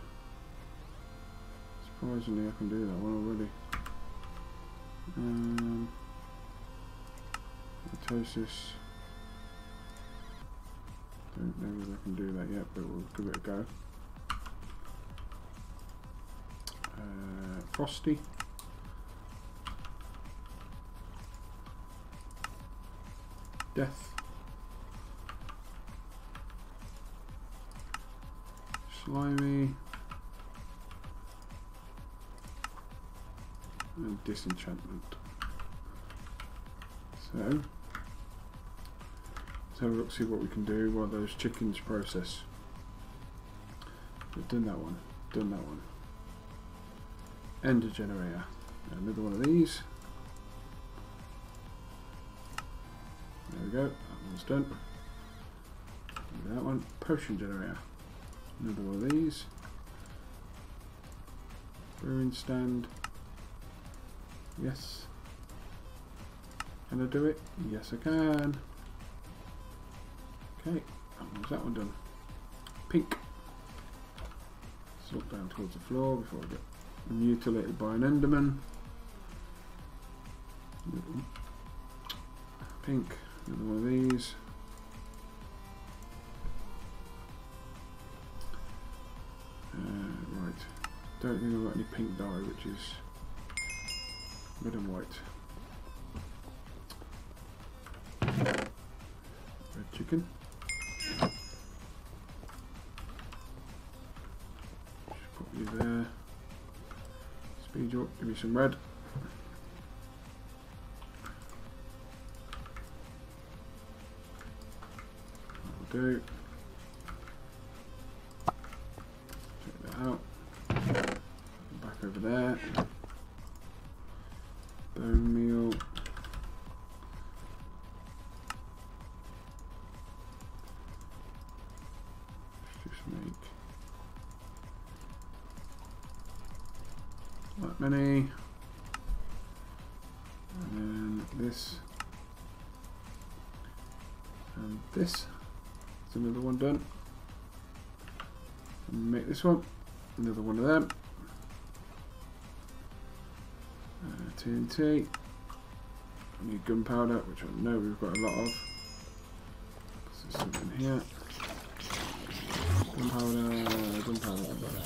Surprisingly, I can do that one already. Um, mitosis. Don't know whether I can do that yet, but we'll give it a go. Uh, Frosty. Death. Slimy. And disenchantment. So, let's have a look, see what we can do while those chickens process. We've done that one, done that one. Ender generator. Another one of these. Go, that one's done. Do that one. Potion generator. Another one of these. Brewing stand. Yes. Can I do it? Yes, I can. Okay, that one done? Pink. Let's look down towards the floor before I get Mutilated by an Enderman. Pink. Another one of these. Uh, right. Don't think I've got any pink dye, which is red and white. Red chicken. Just put you there. Speed you up, give me some red. That'll Another one done. Make this one. Another one of them. Uh, TNT. Need gunpowder, which I know we've got a lot of. There's something here. Gunpowder, gunpowder, gunpowder.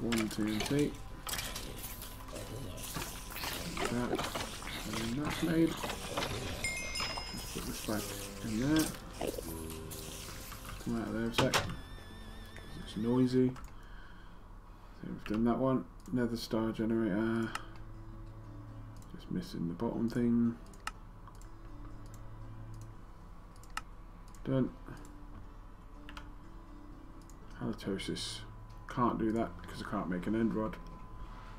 One TNT. That. And that's made. Let's put this back Come out of there a sec. It's noisy. So we've done that one. Nether star generator. Just missing the bottom thing. Done. Halitosis. Can't do that because I can't make an end rod.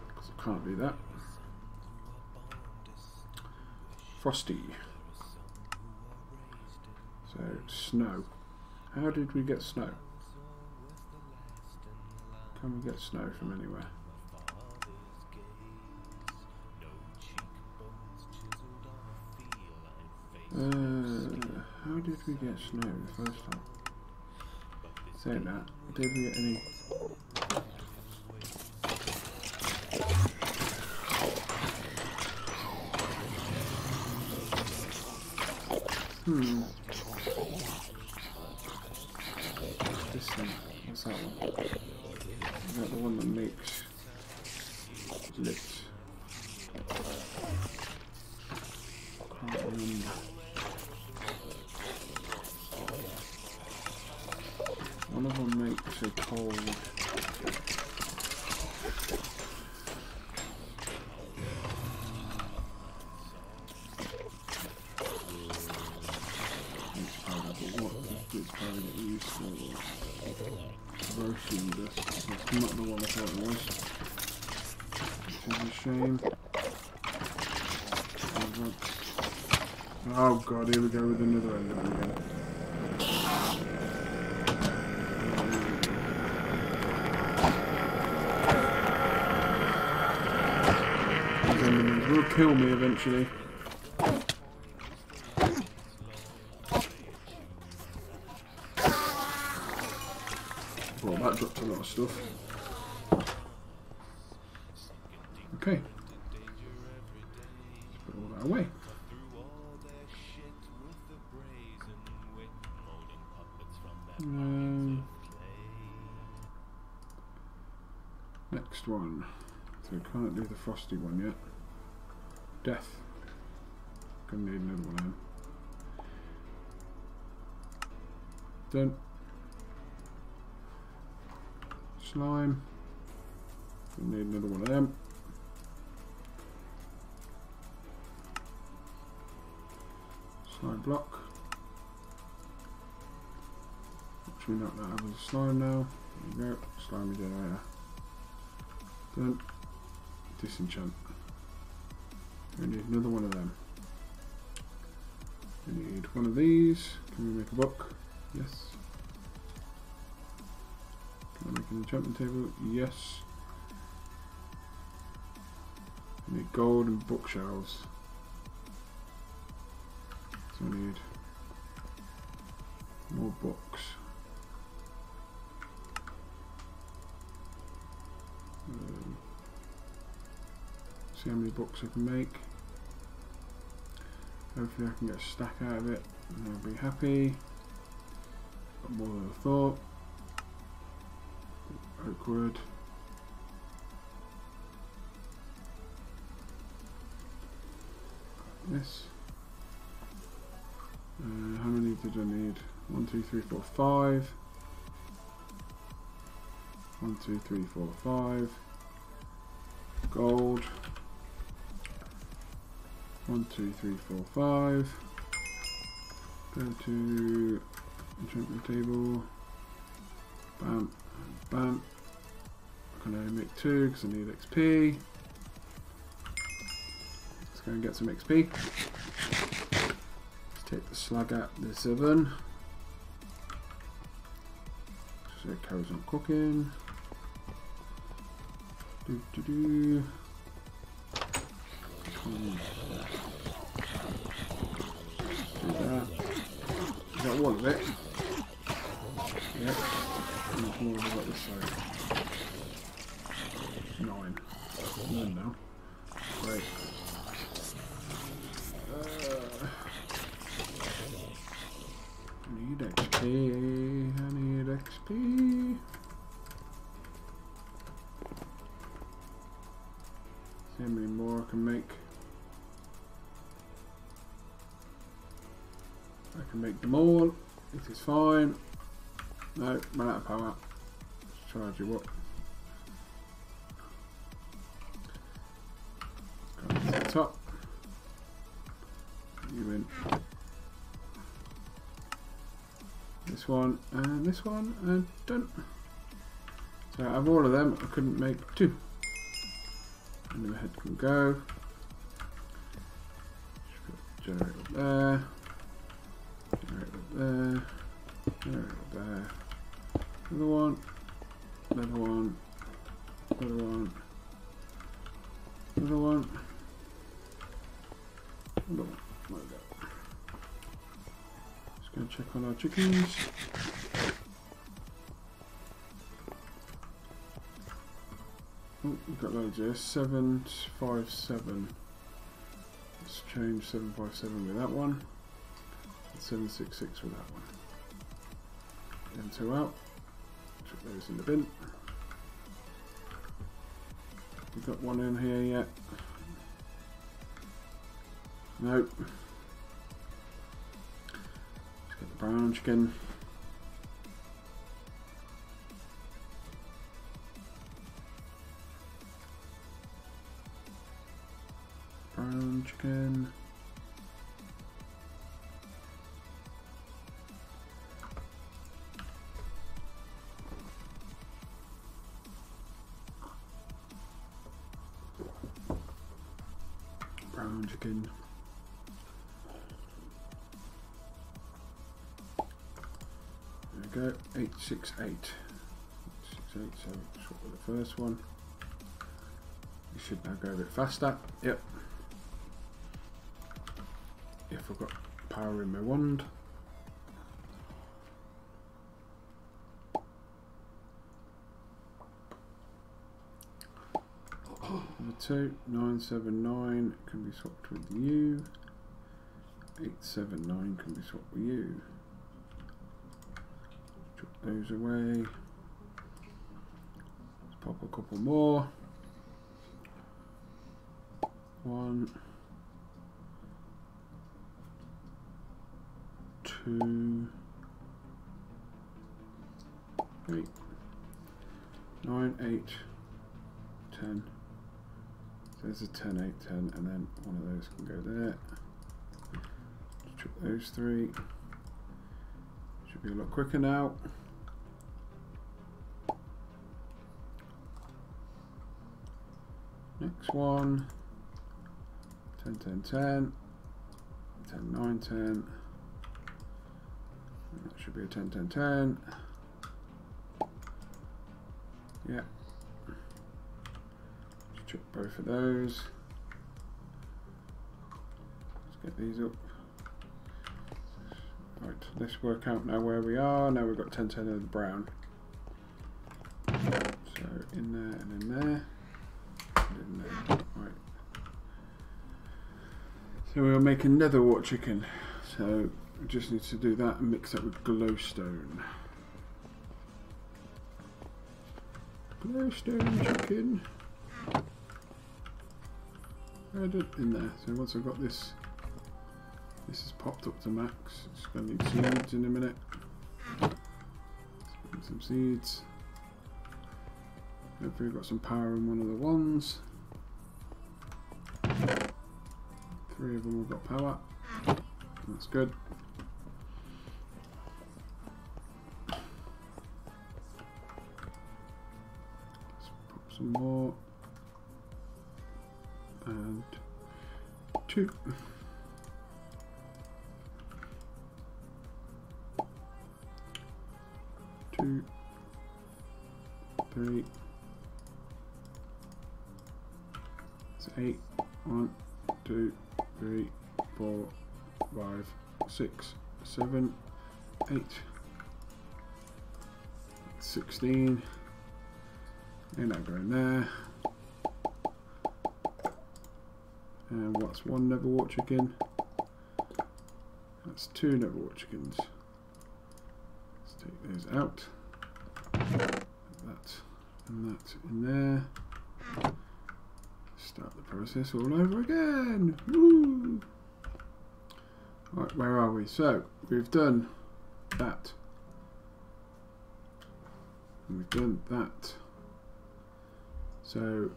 Because I can't do that. Frosty. Snow. How did we get snow? Can we get snow from anywhere? Uh, how did we get snow the first time? Saying that, did we get any? Hmm. This thing. What's that one? Is that the one that makes lips? Can't remember. One of them makes a cold. Bleach powder, but what does bleach That's not the one I thought it was. Is a shame. Oh god, here we go with another end again. Will kill me eventually. Well, that dropped a lot of stuff. Okay. Let's put all that away. Um, next one. So can't do the frosty one yet. Death. Gonna need another one them. Done. Slime. Gonna need another one of them. Slime block. We not have a slime now. There you go. Slimy generator. Done. Disenchant. We need another one of them. We need one of these. Can we make a book? Yes. Make an enchantment table, yes. I need gold and bookshelves. So I need more books. Um, see how many books I can make. Hopefully I can get a stack out of it and I'll be happy. Got more than I thought. Wood. This. Uh, how many did I need? One, two, three, four, five. One, two, three, four, five. Gold. One, two, three, four, five. Go to enchantment table. Bam, bam. Only make two because I need XP. Let's go and get some XP. Let's take the slug out the seven. So it carries on cooking. Do do do. Hmm. Do that. Is that all of it? Yep. How much more have I got this side? Nine. Nine now. Uh, need XP. I need XP. See how many more I can make. I can make them all. It is fine. No, ran out of power. Let's charge you up. Top. You in. This one and this one and done. So out of all of them, I couldn't make two. And the head can go. Generate up there. Generate up there. Generate up there. Another one. Another one. Another one. Another one. Just gonna check on our chickens. Oh, we've got loads here. Seven five seven. Let's change seven five seven with that one. Seven six six with that one. Them two out. Chuck those in the bin. We've got one in here yet. Nope. Let's get the brown chicken. Brown chicken. Six eight. Six eight. So swap with the first one. You should now go a bit faster. Yep. If I've got power in my wand. Number two, nine seven nine can be swapped with you. Eight seven nine can be swapped with you. Those away. Let's pop a couple more. One, two, eight, nine, eight, ten. So there's a 10, 8, 10, and then one of those can go there. Chuck those three. Should be a lot quicker now. Next one. 10, 10, 10. 10, 9, 10. That should be a 10, 10, 10. Yeah. Just chuck both of those. Let's get these up. Right, let's work out now where we are. Now we've got 10, 10 of the brown. So in there and in there. So we'll make another water chicken. So we just need to do that and mix that with glowstone. Glowstone chicken. Add it in there. So once I've got this, this is popped up to max. It's going to need seeds in a minute. Some seeds. Hopefully we've got some power in one of the ones. Three of them have got power. That's good. Let's pop some more. And two. Two. Three. It's eight. One, two, three, four, five, six, seven, eight, sixteen. And I go in there. And what's one never walk chicken? That's two never walk chickens. Let's take those out. That and that in there start the process all over again. Woo! Right, where are we? So we've done that. And we've done that. So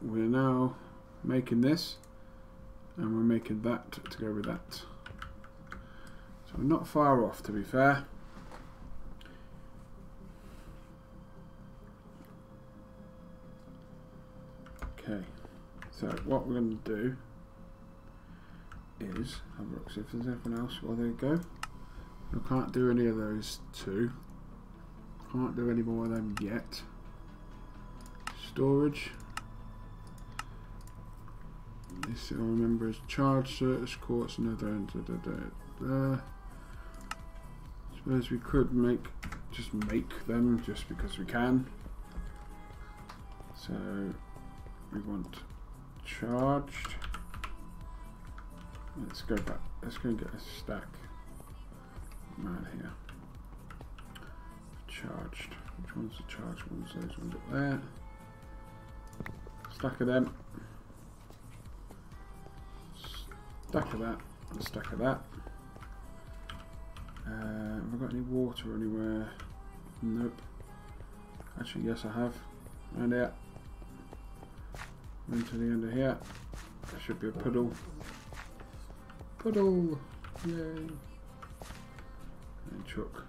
we're now making this and we're making that to go with that. So we're not far off to be fair. Okay, so what we're going to do is have a look see if there's anything else. Well, there you go. We can't do any of those two. Can't do any more of them yet. Storage. This I remember is charge certus quartz another end. Suppose we could make just make them just because we can. So we want charged. Let's go back. Let's go and get a stack man here. Charged. Which one's the charged ones? Those ones up there. Stack of them. Stack of that. And stack of that. Uh, have I got any water anywhere? Nope. Actually, yes, I have. And there. Into the end of here. There should be a puddle. Puddle! Yay! And chuck.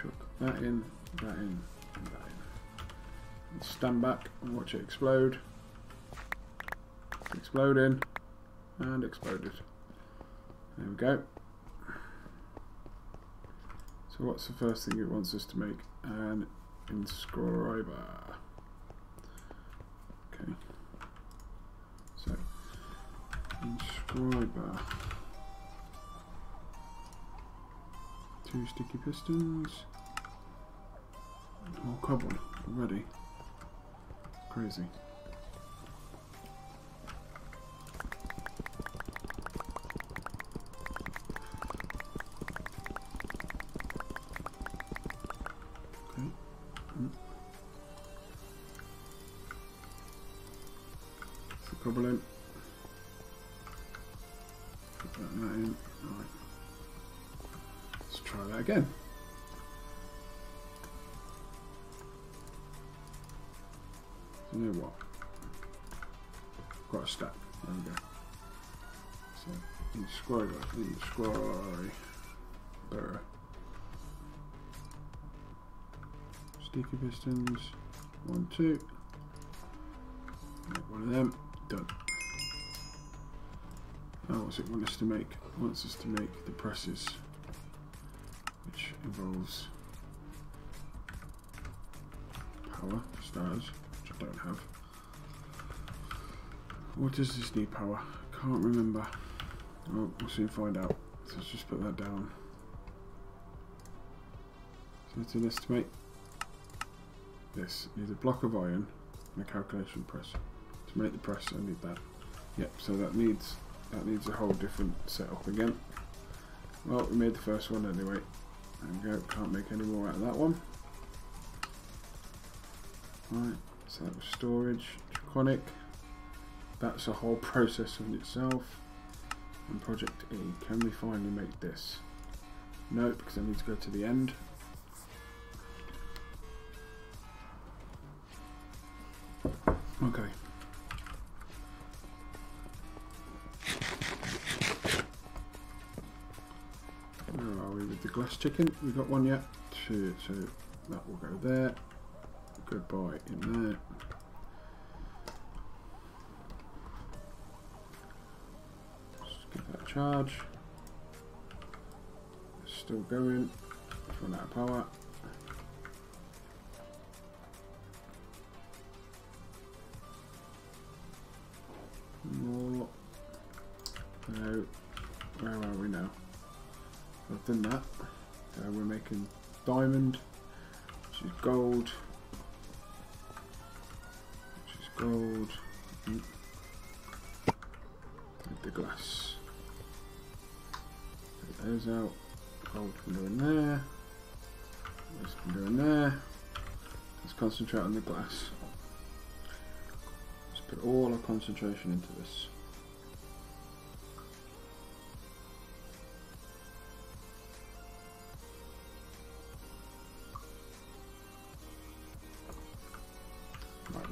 Chuck that in, that in, and that in. And stand back and watch it explode. It's exploding. And exploded. There we go. So what's the first thing it wants us to make? An inscriber. Inscriber. Two sticky pistons. Oh, cobble already. Crazy. Sticky pistons. One, two. Make one of them. Done. Now what's it want us to make? It wants us to make the presses. Which involves power, stars, which I don't have. What does this need power? Can't remember. Oh, we'll soon find out. So let's just put that down. So to estimate this needs a block of iron and a calculation press. To make the press I need that. Yep, so that needs that needs a whole different setup again. Well, we made the first one anyway. There go, can't make any more out of that one. Right, so that was storage, Draconic. That's a whole process in itself. And Project E, can we finally make this? No, because I need to go to the end. Okay. Where are we with the glass chicken? We got one yet? Two, so that will go there. Goodbye in there. Just give that charge. Still going. Run out of power. I've done that. Uh, we're making diamond, which is gold, which is gold, with the glass. Take those out. Gold can go in there. This can go in there. Let's concentrate on the glass. Let's put all our concentration into this.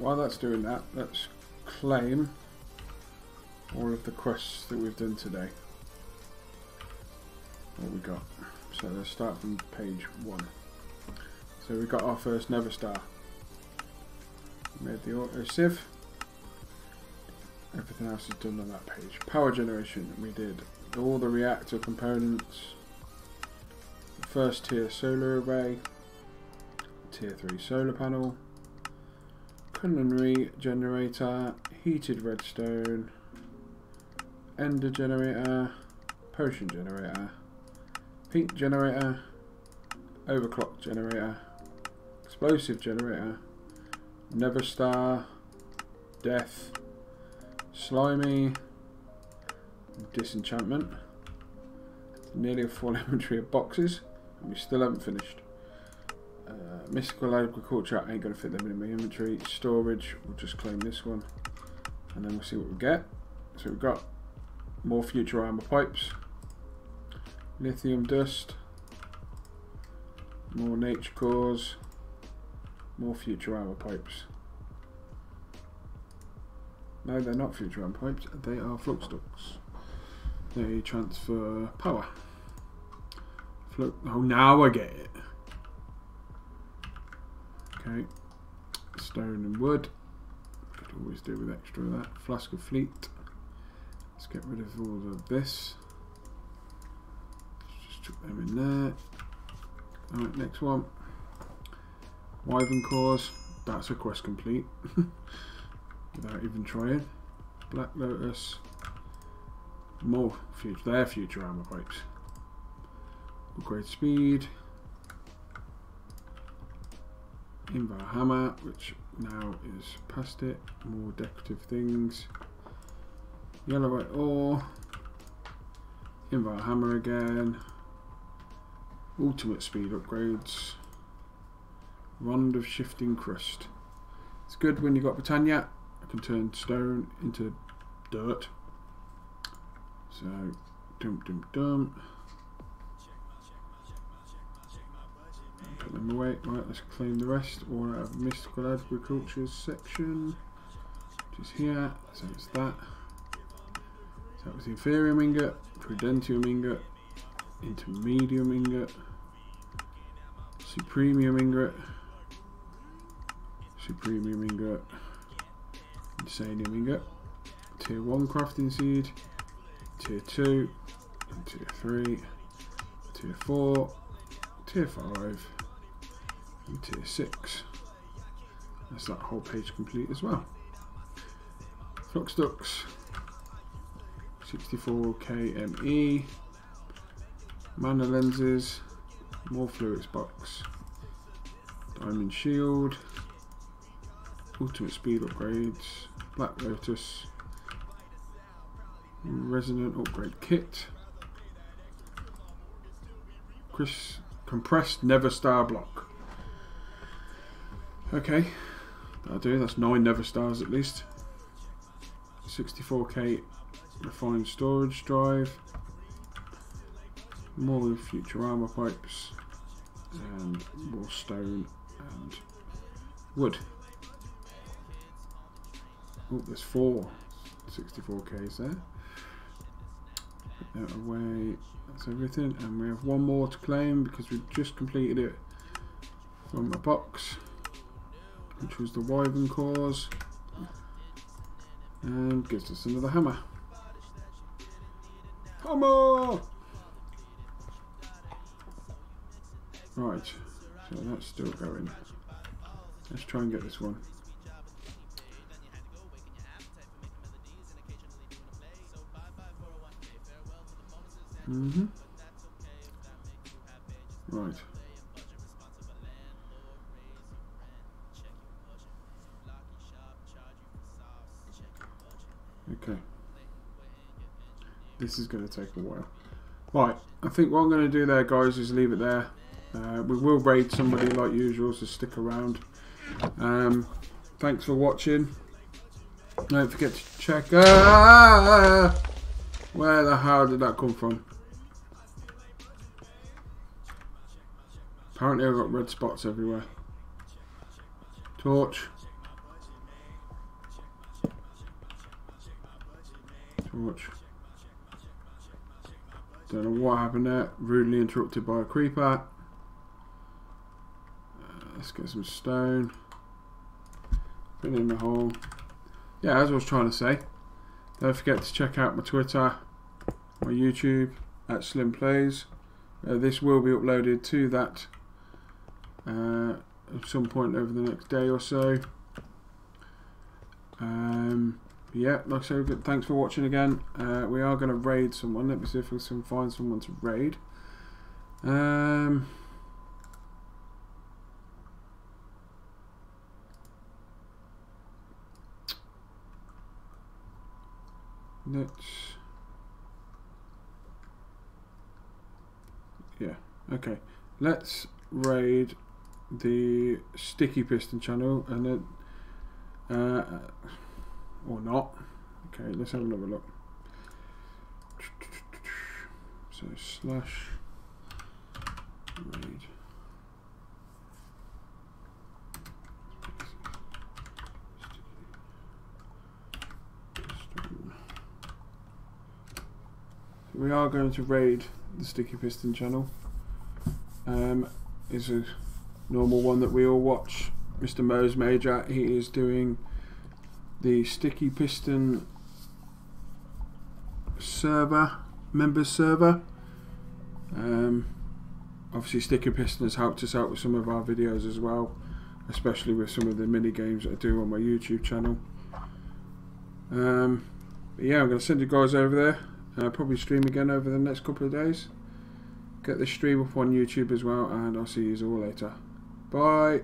While that's doing that, let's claim all of the quests that we've done today. What we got? So let's start from page one. So we got our first Nether Star. Made the auto sieve. Everything else is done on that page. Power generation, we did all the reactor components. The first tier solar array. Tier 3 solar panel culinary generator, heated redstone, ender generator, potion generator, pink generator, overclock generator, explosive generator, nether star, death, slimy, disenchantment. Nearly a full inventory of boxes, and we still haven't finished. Uh, mystical agriculture ain't going to fit them in my inventory. Storage, we'll just claim this one. And then we'll see what we get. So we've got more future armor pipes. Lithium dust. More nature cores. More future armor pipes. No, they're not future armor pipes. They are flux ducts. They transfer power. Flu oh, now I get it. Stone and wood. Could always do with extra of that. Flask of fleet. Let's get rid of all of this. Just chuck them in there. Alright, next one. Wyvern cores. That's a quest complete. Without even trying. Black Lotus. More future. Their future armor pipes. Upgrade speed. Invar hammer, which now is past it. More decorative things. Yellorite ore. Invar hammer again. Ultimate speed upgrades. Rond of shifting crust. It's good when you've got Britannia. I can turn stone into dirt. So, dum dum dum. Right, let's claim the rest. All out of mystical agriculture section. Is here. So it's that. So that was the inferium ingot, prudentium ingot, intermedium ingot, supremium ingot, supremium ingot, insanium ingot, tier 1 crafting seed, tier 2, and tier 3, tier 4, tier 5, and tier 6. That's that whole page complete as well. Flux ducts, 64 KME, mana lenses, more fluids box, diamond shield, ultimate speed upgrades, black lotus, Resonant upgrade kit. Chris compressed Nether Star block. Okay, that'll do. That's nine Nether Stars at least. 64k refined storage drive. More future armor pipes and more stone and wood. Oh, there's four 64k's there. Put that away. That's everything. And we have one more to claim because we've just completed it from a box, which was the Wyvern cores. And gives us another hammer. Hammer! Right, so that's still going. Let's try and get this one. Mm-hmm. Right. This is going to take a while. Right, I think what I'm going to do there, guys, is leave it there. Uh, we will raid somebody like usual, so stick around. Um, thanks for watching. Don't forget to check. Ah! Where the hell did that come from? Apparently I've got red spots everywhere. Torch. Torch. Don't know what happened there. Rudely interrupted by a creeper. Uh, let's get some stone. Put in the hole. Yeah, as I was trying to say. Don't forget to check out my Twitter, my YouTube at Slim Plays. Uh, this will be uploaded to that uh, at some point over the next day or so. Um, yeah, like said, thanks for watching again. Uh, we are going to raid someone. Let me see if we can find someone to raid. Um, let's yeah okay let's raid the sticky piston channel and then uh, or not. Okay let's have another look. So slash raid. We are going to raid the sticky piston channel. Um, is a normal one that we all watch. Mr. Mose Major he is doing the sticky piston server members server um, obviously sticky piston has helped us out with some of our videos as well especially with some of the mini games that I do on my YouTube channel um, yeah I'm going to send you guys over there uh, probably stream again over the next couple of days. Get the stream up on YouTube as well, and I'll see you all later. Bye.